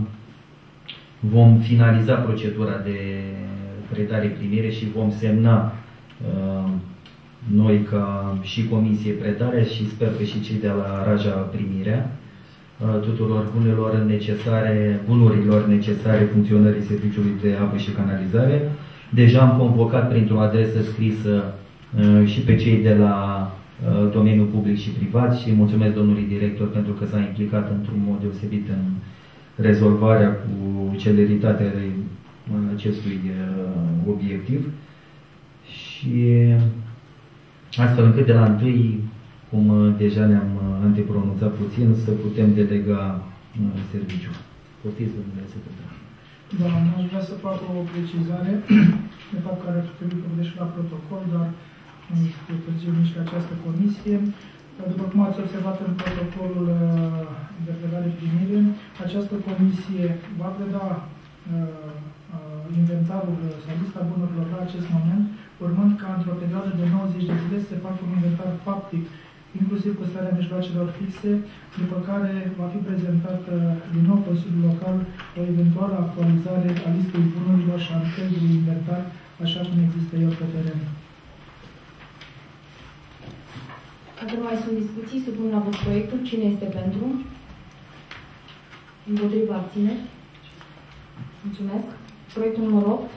vom finaliza procedura de predare-primire și vom semna uh, noi ca și comisie predarea și sper că și cei de la Raja primirea uh, tuturor bunurilor necesare, bunurilor necesare funcționării serviciului de apă și canalizare. Deja am convocat printr-o adresă scrisă uh, și pe cei de la domeniul public și privat și mulțumesc domnului director pentru că s-a implicat într-un mod deosebit în rezolvarea cu celeritate acestui uh, obiectiv și astfel încât de la întâi, cum uh, deja ne-am uh, antepronunțat puțin, să putem delega serviciul. Poftiți, domnule secretar. Da, aș vrea să fac o precizare, de fapt care ar trebui făcută și la protocol, dar nu este târziu nici la această comisie. După cum ați observat în protocolul uh, de predare primire, această comisie va preda uh, uh, inventarul sau lista bunurilor la acest moment, urmând ca într-o perioadă de 90 de zile să se facă un inventar faptic inclusiv cu starea mijloacelor fixe, după care va fi prezentată din nou Consiliul Local o eventuală actualizare a listei bunurilor și a întregului inventar, așa cum există el pe teren. Dacă nu mai sunt discuții, supun la vot proiectul. Cine este pentru? Împotriva abține? Mulțumesc. Proiectul numărul 8.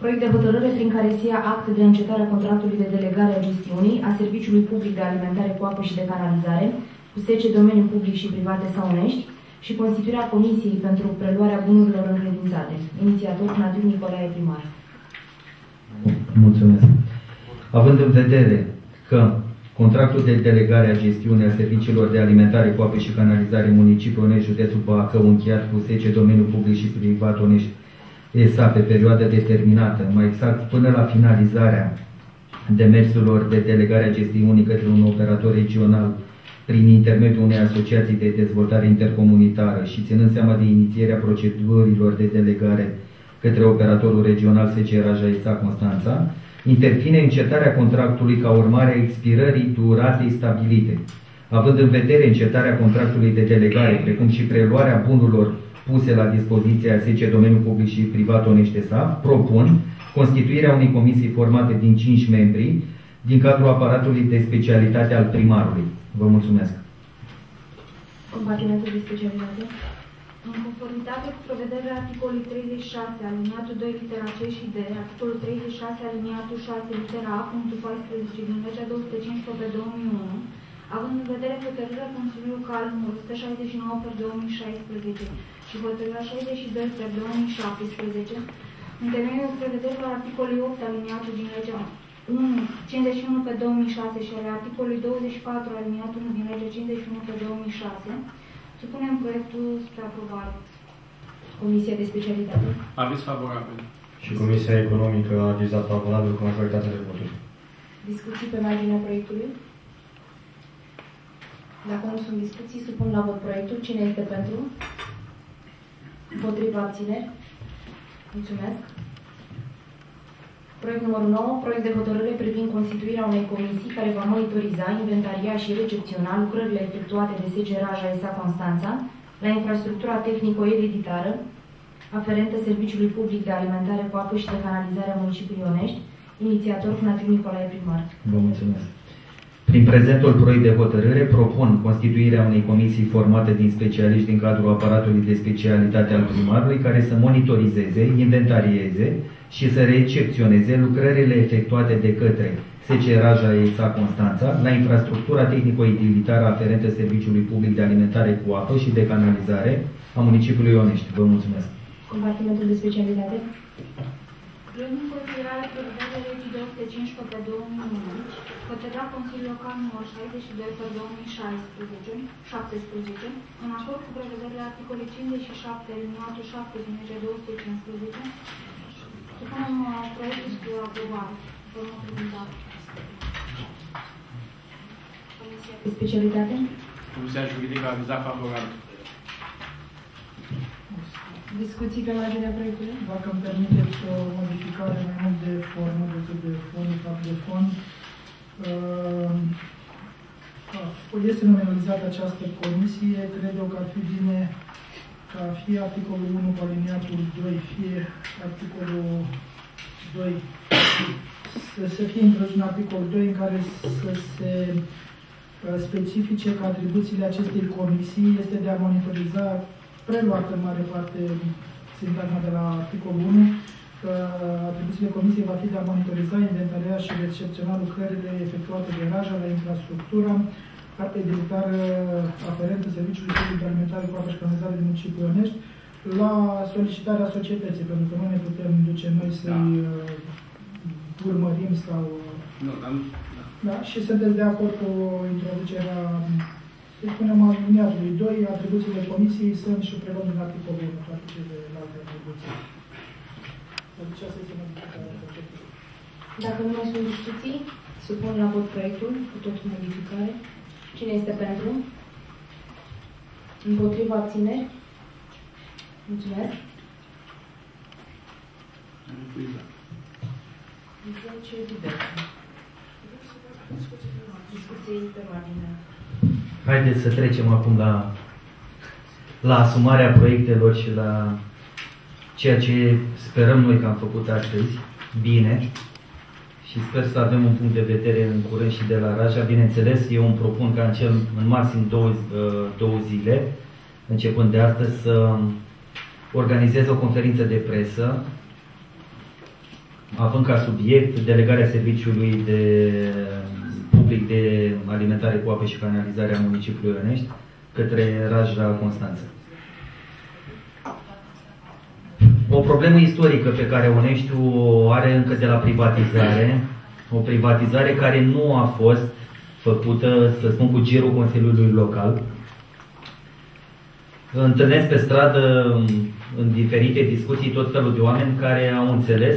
Proiect de hotărâre prin care se ia act de încetare a contractului de delegare a gestiunii a Serviciului Public de Alimentare cu apă și de canalizare cu sece domeniul public și private sau unești și constituirea Comisiei pentru preluarea bunurilor încredințate. Inițiator Natiu Nicolae Primar. Mulțumesc. Având în vedere că Contractul de delegare a gestiunii a serviciilor de alimentare cu apă și canalizare municipiul Onești, județul Bacău, încheiat cu SECE, domeniul public și privat Onești, ESA, pe perioadă determinată, mai exact până la finalizarea demersurilor de delegare a gestiunii către un operator regional prin intermediul unei asociații de dezvoltare intercomunitară și ținând seama de inițierea procedurilor de delegare către operatorul regional SC Raja ISA Constanța, intervine încetarea contractului ca urmare a expirării duratei stabilite. Având în vedere încetarea contractului de delegare, precum și preluarea bunurilor puse la dispoziția SC domeniul public și privat Onește SAP, propun constituirea unei comisii formate din 5 membri din cadrul aparatului de specialitate al primarului. Vă mulțumesc. Compartimentul de specialitate. În conformitate cu prevederea articolului 36, aliniatul 2, litera C și D, articolul 36, aliniatul 6, litera A, punctul 14 din legea 215 pe 2001, având în vedere hotărârea Consiliului Local numărul 169 pe 2016 și hotărârea 62 pe 2017, în temeiul prevederilor articolului 8 aliniatul din legea 1, 51 pe 2006 și ale articolului 24 aliniatul 1 din legea 51 pe 2006, Supunem proiectul spre aprobare. Comisia de specialitate. Aviz favorabil. Și Comisia Economică a avizat favorabil cu majoritate de voturi. Discuții pe marginea proiectului? Dacă nu sunt discuții, supun la vot proiectul. Cine este pentru? Împotriva abțineri? Mulțumesc. Proiect numărul 9, proiect de hotărâre privind constituirea unei comisii care va monitoriza, inventaria și recepționa lucrările efectuate de SG Raja S.A. Constanța la infrastructura tehnico-ereditară aferentă Serviciului Public de Alimentare cu apă și de canalizare a municipiului Onești, inițiator Natiu Nicolae Primar. Vă mulțumesc. Prin prezentul proiect de hotărâre propun constituirea unei comisii formate din specialiști din cadrul aparatului de specialitate al primarului care să monitorizeze, inventarieze și să recepționeze lucrările efectuate de către SC Raja ESA Constanța la infrastructura tehnico-utilitară aferentă Serviciului Public de Alimentare cu apă și de canalizare a municipiului Ionești. Vă mulțumesc. Compartimentul de specialitate. Luând în considerare prevederile legii 215 pe 2001, hotărârea Consiliului Local numărul 62 pe 2016, 17, în acord cu prevederile articolului 57 aliniatul 7 din legea 215, supunem uh, proiectul spre aprobare. Formă cuvântare. De specialitate. Comisia Juridică a avizat favorabil. Discuții pe marginea proiectului? Dacă îmi permiteți o modificare mai mult de formă decât de fond, de fapt de fond, uh, este nominalizată această comisie, cred eu că ar fi bine ca fie articolul 1 cu aliniatul 2, fie articolul 2 să, să fie introdus în articolul 2 în care să se uh, specifice că atribuțiile acestei comisii este de a monitoriza preluată în mare parte sintagma de la articolul 1, că atribuțiile Comisiei va fi de a monitoriza, inventaria și recepționa lucrările efectuate de raja la infrastructura edilitară aferentă Serviciului Public de Alimentare cu apă și canalizare din municipiul Ionești, la solicitarea societății, pentru că nu ne putem duce noi să-i da. Uh, urmărim sau... Nu, dar nu... Da. da. Și sunteți de acord cu introducerea să spunem, aliniatului 2, atribuțiile comisiei sunt și preluăm din articolul 1, toate celelalte atribuții. Deci asta este modificarea proiectului. Dacă nu mai sunt discuții, supun la vot proiectul cu tot cu modificare. Cine este pentru? Împotriva abțineri? Mulțumesc. 10 diverse. Discuții pe marginea. Haideți să trecem acum la, la asumarea proiectelor și la ceea ce sperăm noi că am făcut astăzi, bine, și sper să avem un punct de vedere în curând și de la Raja. Bineînțeles, eu îmi propun ca în, cel, în maxim două, uh, două zile, începând de astăzi, să organizez o conferință de presă, având ca subiect delegarea serviciului de public de alimentare cu apă și canalizare a municipiului Ionești către Rajra Constanța. O problemă istorică pe care Oneștiu o are încă de la privatizare, o privatizare care nu a fost făcută, să spun, cu girul Consiliului Local. Întâlnesc pe stradă, în diferite discuții, tot felul de oameni care au înțeles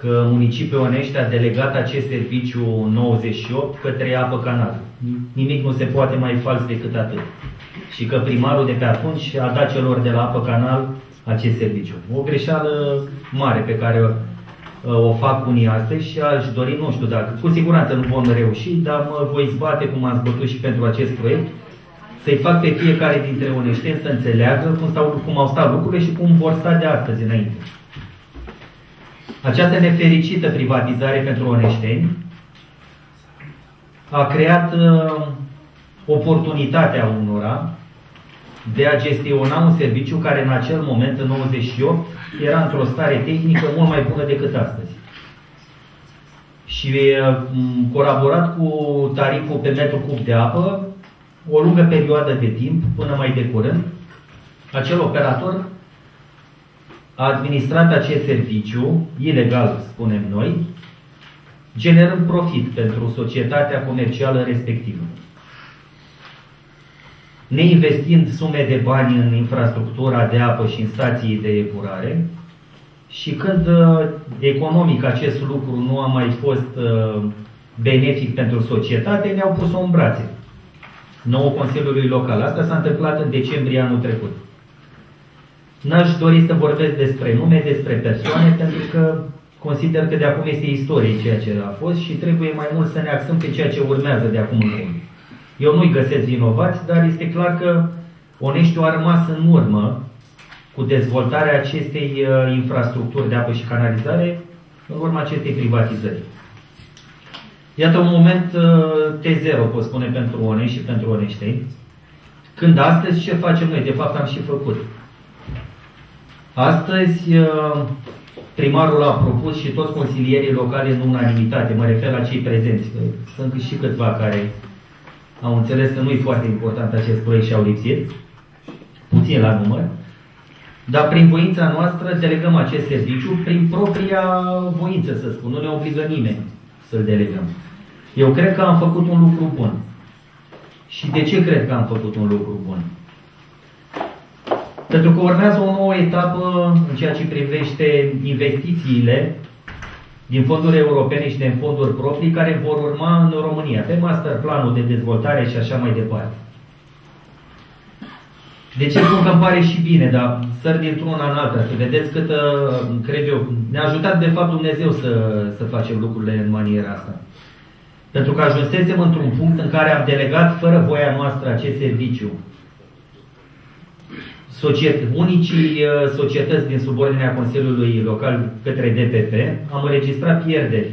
că municipiul Onești a delegat acest serviciu 98 către apă canal. Nimic nu se poate mai fals decât atât. Și că primarul de pe atunci a dat celor de la apă canal acest serviciu. O greșeală mare pe care uh, o fac unii astăzi și aș dori, nu știu dacă, cu siguranță nu vom reuși, dar mă voi zbate, cum am zbătut și pentru acest proiect, să-i fac pe fiecare dintre oneșteni să înțeleagă cum, stau, cum au stat lucrurile și cum vor sta de astăzi înainte. Această nefericită privatizare pentru oneșteni a creat uh, oportunitatea unora de a gestiona un serviciu care în acel moment, în 98, era într-o stare tehnică mult mai bună decât astăzi. Și uh, colaborat cu tariful pe metru cub de apă, o lungă perioadă de timp, până mai de curând, acel operator a administrat acest serviciu, ilegal spunem noi, generând profit pentru societatea comercială respectivă neinvestind sume de bani în infrastructura de apă și în stații de epurare. Și când uh, economic acest lucru nu a mai fost uh, benefic pentru societate, ne-au pus-o în brațe. Nouă Consiliului Local. Asta s-a întâmplat în decembrie anul trecut. N-aș dori să vorbesc despre nume, despre persoane, pentru că consider că de acum este istorie ceea ce a fost și trebuie mai mult să ne axăm pe ceea ce urmează de acum încolo. Eu nu-i găsesc vinovați, dar este clar că Oneștiu a rămas în urmă cu dezvoltarea acestei uh, infrastructuri de apă și canalizare în urma acestei privatizări. Iată un moment uh, T0, pot spune, pentru Onești și pentru Oneștei. Când astăzi ce facem noi? De fapt am și făcut. Astăzi uh, primarul a propus și toți consilierii locale în unanimitate, mă refer la cei prezenți, sunt și câțiva care au înțeles că nu e foarte important acest proiect și au lipsit, puțin la număr, dar prin voința noastră delegăm acest serviciu prin propria voință, să spun. Nu ne obligă nimeni să-l delegăm. Eu cred că am făcut un lucru bun. Și de ce cred că am făcut un lucru bun? Pentru că urmează o nouă etapă în ceea ce privește investițiile din fonduri europene și din fonduri proprii care vor urma în România, pe master planul de dezvoltare și așa mai departe. De ce spun că îmi pare și bine, dar săr dintr-una în alta, să vedeți cât, cred eu, ne-a ajutat de fapt Dumnezeu să, să facem lucrurile în maniera asta. Pentru că ajunsesem într-un punct în care am delegat fără voia noastră acest serviciu societ, unicii uh, societăți din subordinea Consiliului Local către DPP, am înregistrat pierderi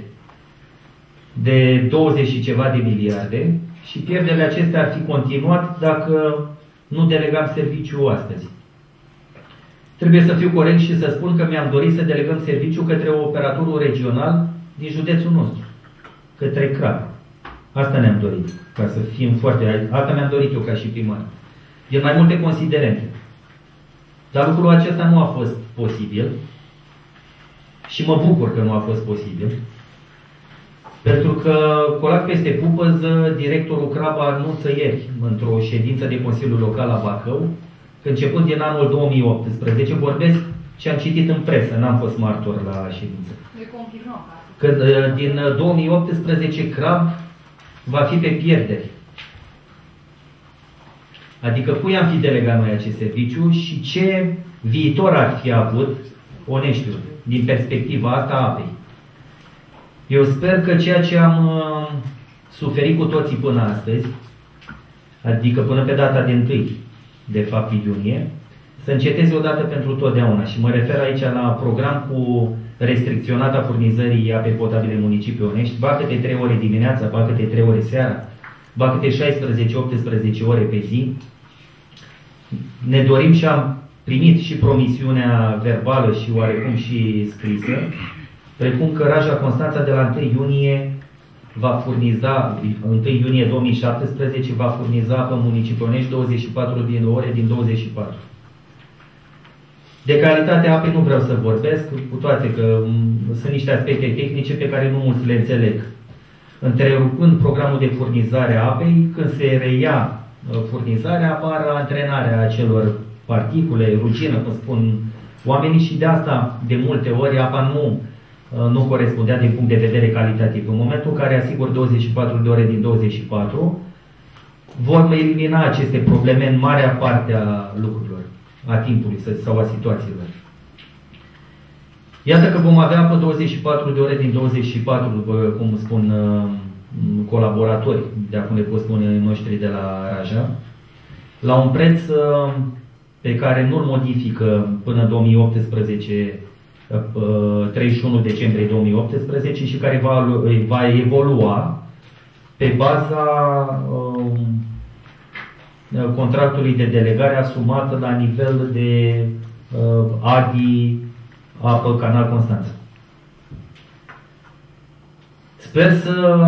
de 20 și ceva de miliarde și pierderile acestea ar fi continuat dacă nu delegam serviciul astăzi. Trebuie să fiu corect și să spun că mi-am dorit să delegăm serviciu către operatorul regional din județul nostru, către CRAP. Asta ne-am dorit, ca să fim foarte... Asta mi-am dorit eu ca și primar. Din mai multe considerente. Dar lucrul acesta nu a fost posibil și mă bucur că nu a fost posibil. Pentru că colac peste pupăză, directorul Craba anunță ieri, într-o ședință de Consiliul Local la Bacău, că începând din anul 2018, vorbesc ce am citit în presă, n-am fost martor la ședință. Le confirmăm. Că uh, din 2018 uh, CRAB va fi pe pierderi. Adică cui am fi delegat noi acest serviciu și ce viitor ar fi avut Oneștiul, din perspectiva asta a apei. Eu sper că ceea ce am uh, suferit cu toții până astăzi, adică până pe data de 1 de fapt iunie, să înceteze odată pentru totdeauna. Și mă refer aici la program cu restricționata furnizării apei potabile municipiul Onești, ba câte 3 ore dimineața, ba câte 3 ore seara, ba câte 16-18 ore pe zi. Ne dorim și am primit și promisiunea verbală și oarecum și scrisă, precum că Raja Constanța de la 1 iunie va furniza, 1 iunie 2017, va furniza pe municipiul Onești 24 din ore din 24. De calitatea apei nu vreau să vorbesc, cu toate că sunt niște aspecte tehnice pe care nu mulți le înțeleg. Întrerupând programul de furnizare a apei, când se reia uh, furnizarea, apar antrenarea acelor particule, rugină, cum spun oamenii și de asta, de multe ori, apa nu, uh, nu corespundea din punct de vedere calitativ. În momentul în care asigur 24 de ore din 24, vor elimina aceste probleme în marea parte a lucrurilor, a timpului sau a situațiilor. Iată că vom avea pe 24 de ore din 24, după cum spun uh, colaboratori, de acum le pot spune noștri de la Raja, la un preț uh, pe care nu-l modifică până 2018, 31 uh, decembrie 2018 și care va, va evolua pe baza um, contractului de delegare asumat la nivel de uh, ADI Apă Canal Constanța. Sper să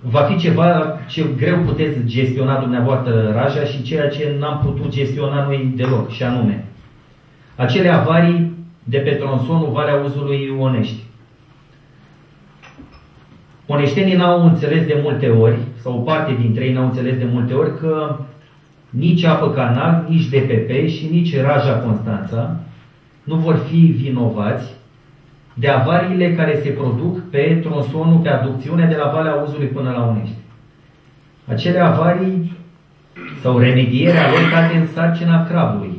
va fi ceva ce greu puteți gestiona dumneavoastră Raja și ceea ce n-am putut gestiona noi deloc, și anume acele avarii de pe tronsonul Valea Uzului Onești. Oneștenii n-au înțeles de multe ori, sau o parte dintre ei n-au înțeles de multe ori, că nici apă canal, nici DPP și nici Raja Constanța nu vor fi vinovați de avariile care se produc pe tronsonul, pe aducțiune de la Valea Uzului până la Unești. Acele avarii sau remedierea lor cade în sarcina crabului.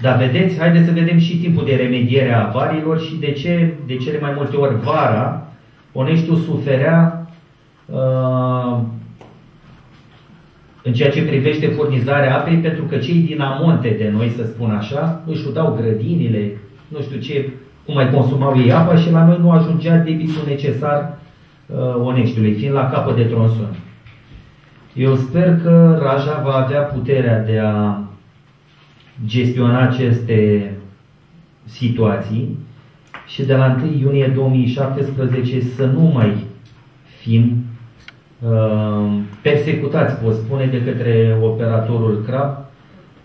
Dar vedeți, haideți să vedem și timpul de remediere a avariilor și de ce, de cele mai multe ori vara, Oneștiul suferea uh, în ceea ce privește furnizarea apei, pentru că cei din amonte de noi, să spun așa, își udau grădinile, nu știu ce, cum mai consumau ei apa și la noi nu ajungea debitul necesar uh, Oneștiului, fiind la capăt de tronson. Eu sper că Raja va avea puterea de a gestiona aceste situații și de la 1 iunie 2017 să nu mai fim uh, persecutați, pot spune, de către operatorul CRAP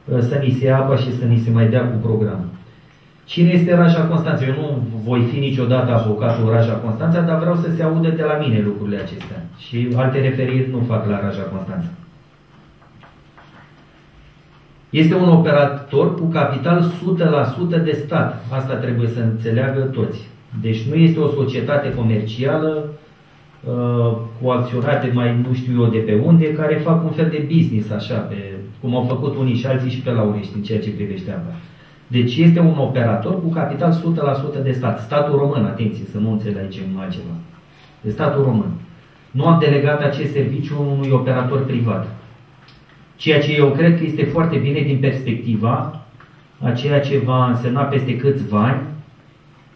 uh, să ni se apă și să ni se mai dea cu programul. Cine este Raja Constanța? Eu nu voi fi niciodată avocatul Raja Constanța, dar vreau să se audă de la mine lucrurile acestea. Și alte referiri nu fac la Raja Constanța. Este un operator cu capital 100% de stat. Asta trebuie să înțeleagă toți. Deci nu este o societate comercială uh, cu acționari de mai nu știu eu de pe unde, care fac un fel de business așa, pe, cum au făcut unii și alții și pe la Urești în ceea ce privește apa. Deci este un operator cu capital 100% de stat. Statul român, atenție, să nu înțelegem altceva. De statul român. Nu am delegat acest serviciu unui operator privat. Ceea ce eu cred că este foarte bine din perspectiva a ceea ce va însemna peste câțiva ani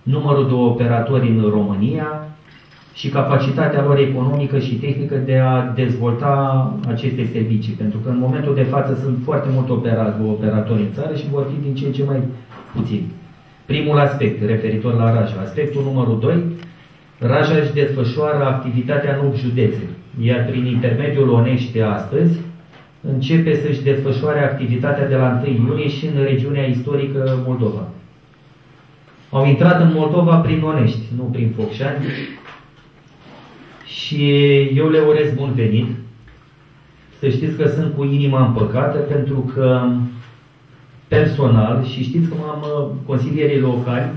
numărul de operatori în România și capacitatea lor economică și tehnică de a dezvolta aceste servicii. Pentru că în momentul de față sunt foarte mulți operatori în țară și vor fi din ce în ce mai puțini. Primul aspect, referitor la Raja. Aspectul numărul 2, Raja își desfășoară activitatea în 8 județe, iar prin intermediul Onește astăzi, începe să-și desfășoare activitatea de la 1 iunie și în regiunea istorică Moldova. Au intrat în Moldova prin Onești, nu prin Focșani, și eu le urez bun venit. Să știți că sunt cu inima împăcată pentru că personal și știți că m-am uh, consilierii locali,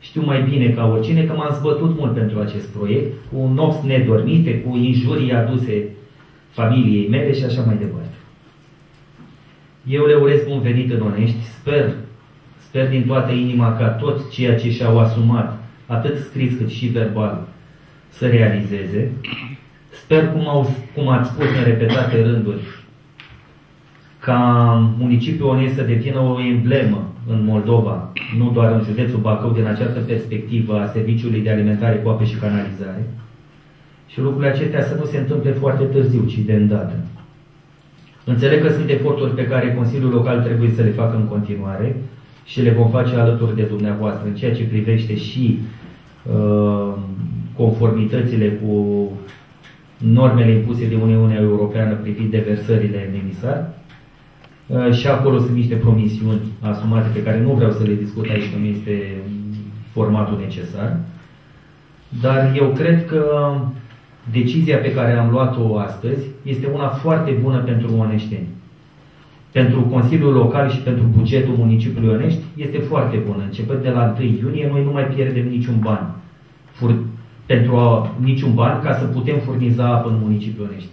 știu mai bine ca oricine că m-am zbătut mult pentru acest proiect, cu nopți nedormite, cu injurii aduse familiei mele și așa mai departe. Eu le urez bun venit în Onești, sper, sper din toată inima ca tot ceea ce și-au asumat, atât scris cât și verbal, să realizeze. Sper, cum, au, cum ați spus în repetate rânduri, ca municipiul Onest să devină o emblemă în Moldova, nu doar în județul Bacău, din această perspectivă a serviciului de alimentare cu apă și canalizare. Și lucrurile acestea să nu se întâmple foarte târziu, ci de îndată. Înțeleg că sunt eforturi pe care Consiliul Local trebuie să le facă în continuare și le vom face alături de dumneavoastră în ceea ce privește și uh, conformitățile cu normele impuse de Uniunea Europeană privind deversările în emisar. Uh, și acolo sunt niște promisiuni asumate pe care nu vreau să le discut aici, că nu este formatul necesar. Dar eu cred că decizia pe care am luat-o astăzi este una foarte bună pentru oneșteni. Pentru Consiliul Local și pentru bugetul municipiului Onești este foarte bună. Începând de la 1 iunie, noi nu mai pierdem niciun ban. Fur, pentru a, niciun ban ca să putem furniza apă în municipiul Onești.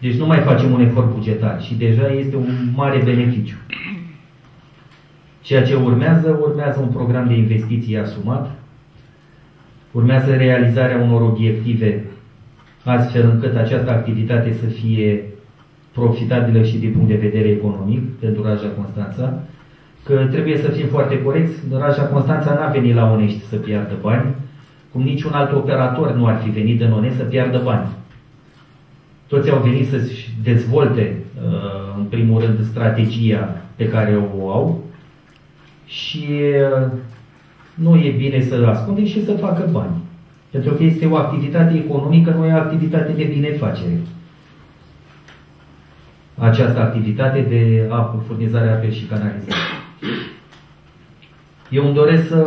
Deci nu mai facem un efort bugetar și deja este un mare beneficiu. Ceea ce urmează, urmează un program de investiții asumat, urmează realizarea unor obiective astfel încât această activitate să fie profitabilă și din punct de vedere economic pentru Raja Constanța, că trebuie să fim foarte corecți, Raja Constanța n-a venit la Onești să piardă bani, cum niciun alt operator nu ar fi venit în Onești să piardă bani. Toți au venit să-și dezvolte, uh, în primul rând, strategia pe care o au și uh, nu e bine să ascunde și să facă bani. Pentru că este o activitate economică, nu e o activitate de binefacere. Această activitate de apă, furnizarea apei și canalizare. Eu îmi doresc să,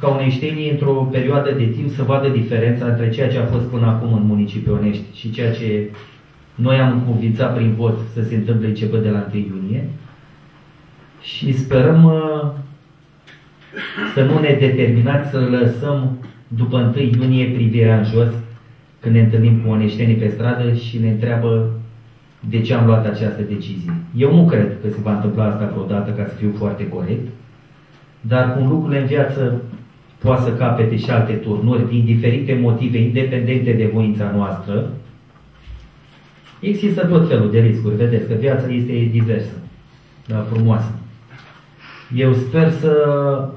ca uneștenii într-o perioadă de timp să vadă diferența între ceea ce a fost până acum în municipiul Onești și ceea ce noi am convințat prin vot să se întâmple începând de la 1 iunie și sperăm uh, să nu ne determinați să lăsăm după 1 iunie privirea în jos când ne întâlnim cu oneștenii pe stradă și ne întreabă de ce am luat această decizie. Eu nu cred că se va întâmpla asta vreodată ca să fiu foarte corect, dar cum lucrurile în viață poate să capete și alte turnuri din diferite motive independente de voința noastră, Există tot felul de riscuri. Vedeți că viața este diversă, dar frumoasă. Eu sper să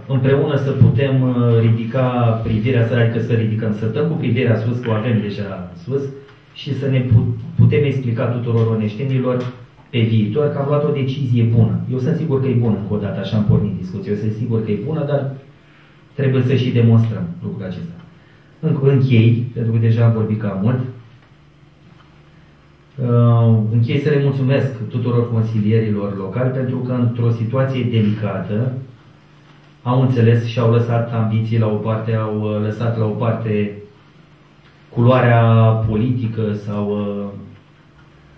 împreună să putem uh, ridica privirea, să, adică să ridicăm, să dăm cu privirea sus, cu avem deja sus, și să ne putem explica tuturor oneștenilor pe viitor că am luat o decizie bună. Eu sunt sigur că e bună, încă o dată, așa am pornit discuția. Eu sunt sigur că e bună, dar trebuie să și demonstrăm lucrul acesta. Închei, pentru că deja am vorbit cam mult. Uh, închei să le mulțumesc tuturor consilierilor locali pentru că într-o situație delicată au înțeles și au lăsat ambiții la o parte, au uh, lăsat la o parte culoarea politică sau uh,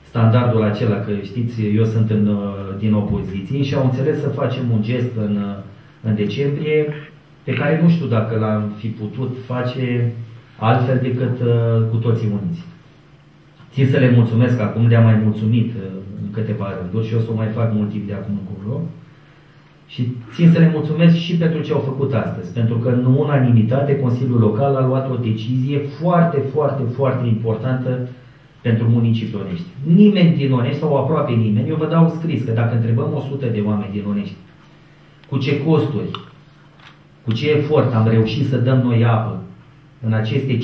standardul acela, că știți, eu sunt în, din opoziție și au înțeles să facem un gest în, în decembrie pe care nu știu dacă l-am fi putut face altfel decât cu toții uniți. Țin să le mulțumesc acum, le-am mai mulțumit uh, în câteva rânduri și o să o mai fac mult timp de acum încolo. Și țin să le mulțumesc și pentru ce au făcut astăzi, pentru că în unanimitate Consiliul Local a luat o decizie foarte, foarte, foarte importantă pentru municipiul Onești. Nimeni din Onești sau aproape nimeni, eu vă dau scris că dacă întrebăm 100 de oameni din Onești cu ce costuri, cu ce efort am reușit să dăm noi apă în aceste 5-6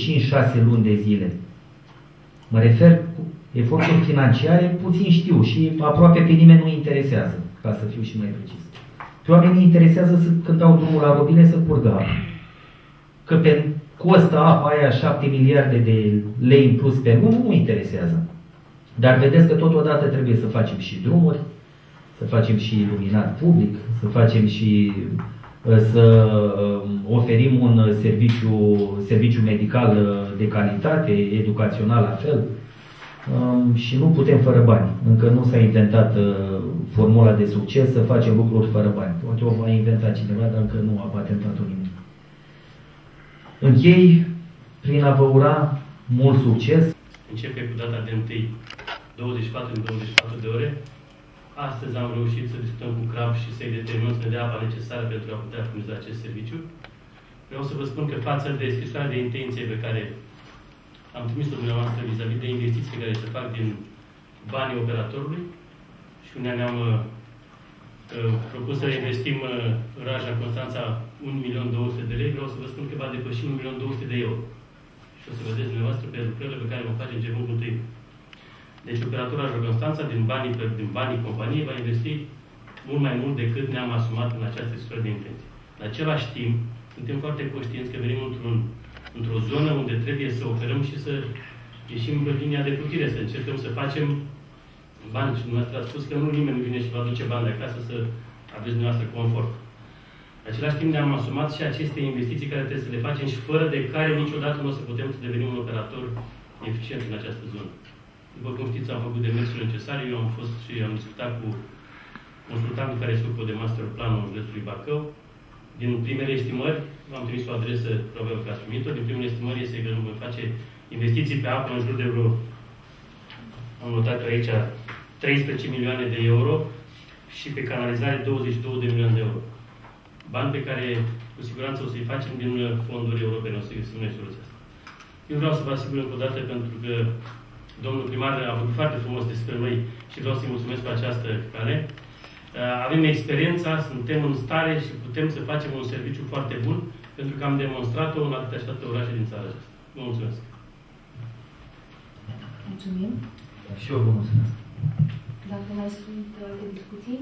luni de zile, Mă refer cu eforturi financiare, puțin știu și aproape pe nimeni nu interesează, ca să fiu și mai precis. Pe oamenii interesează să, când dau drumul la robine să purgă apă. Că pe costă apa aia 7 miliarde de lei în plus pe lună, nu interesează. Dar vedeți că totodată trebuie să facem și drumuri, să facem și iluminat public, să facem și uh, să um, oferim un serviciu, serviciu medical uh, de calitate, educațional la fel. um, și nu putem fără bani. Încă nu s-a inventat uh, formula de succes să facem lucruri fără bani. Poate o va inventa cineva, dar încă nu a patentat-o nimeni. Închei prin a vă ura mult succes. Începe cu data de 1 24 în 24 de ore. Astăzi am reușit să discutăm cu CRAB și să-i determinăm să ne dea apa necesară pentru a putea furniza acest serviciu. Vreau să vă spun că față de scrisoarea de intenție pe care am trimis-o dumneavoastră vis-a-vis de investiții care se fac din banii operatorului și unde ne-am uh, uh, propus să investim uh, în Raja Constanța 1.200.000 de lei, vreau să vă spun că va depăși 1.200.000 de euro. Și o să vedeți dumneavoastră pe lucrările pe care le vom face începând cu tâi. Deci operatorul Raja Constanța, din banii, din banii companiei, va investi mult mai mult decât ne-am asumat în această scrisoare de intenție. În același timp, suntem foarte conștienți că venim într-un, într-o zonă unde trebuie să operăm și să ieșim pe linia de plutire, să încercăm să facem bani. Și dumneavoastră a spus că nu nimeni nu vine și va duce bani de acasă să aveți dumneavoastră confort. În același timp ne-am asumat și aceste investiții care trebuie să le facem și fără de care niciodată nu o să putem să devenim un operator eficient în această zonă. După cum știți, am făcut demersurile necesare. Eu am fost și am discutat cu consultantul care se ocupă de master planul județului Bacău. Din primele estimări, v-am trimis o adresă, probabil că ați primit-o, din primele estimări este că vom face investiții pe apă în jur de vreo, am notat aici, 13 milioane de euro și pe canalizare 22 de milioane de euro. Bani pe care cu siguranță o să-i facem din fonduri europene, o să găsim noi soluția asta. Eu vreau să vă asigur încă o dată pentru că domnul primar a vorbit foarte frumos despre noi și vreau să-i mulțumesc pe această cale. Uh, avem experiența, suntem în stare și putem să facem un serviciu foarte bun, pentru că am demonstrat-o în atâtea și toate orașe din țara aceasta. Vă mulțumesc! Mulțumim! Și eu vă mulțumesc! Dacă mai sunt alte discuții,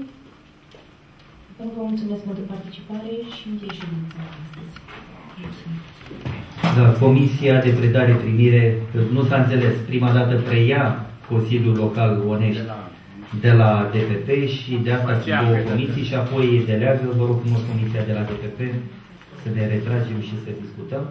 vă mulțumesc pentru participare și închei ședința astăzi. Mulțumim! Da, Comisia de predare primire, nu s-a înțeles, prima dată preia Consiliul Local Onești de la DPP și de asta sunt două comisii și apoi deleagă, vă rog frumos, Comisia de la DPP să ne retragem și să discutăm.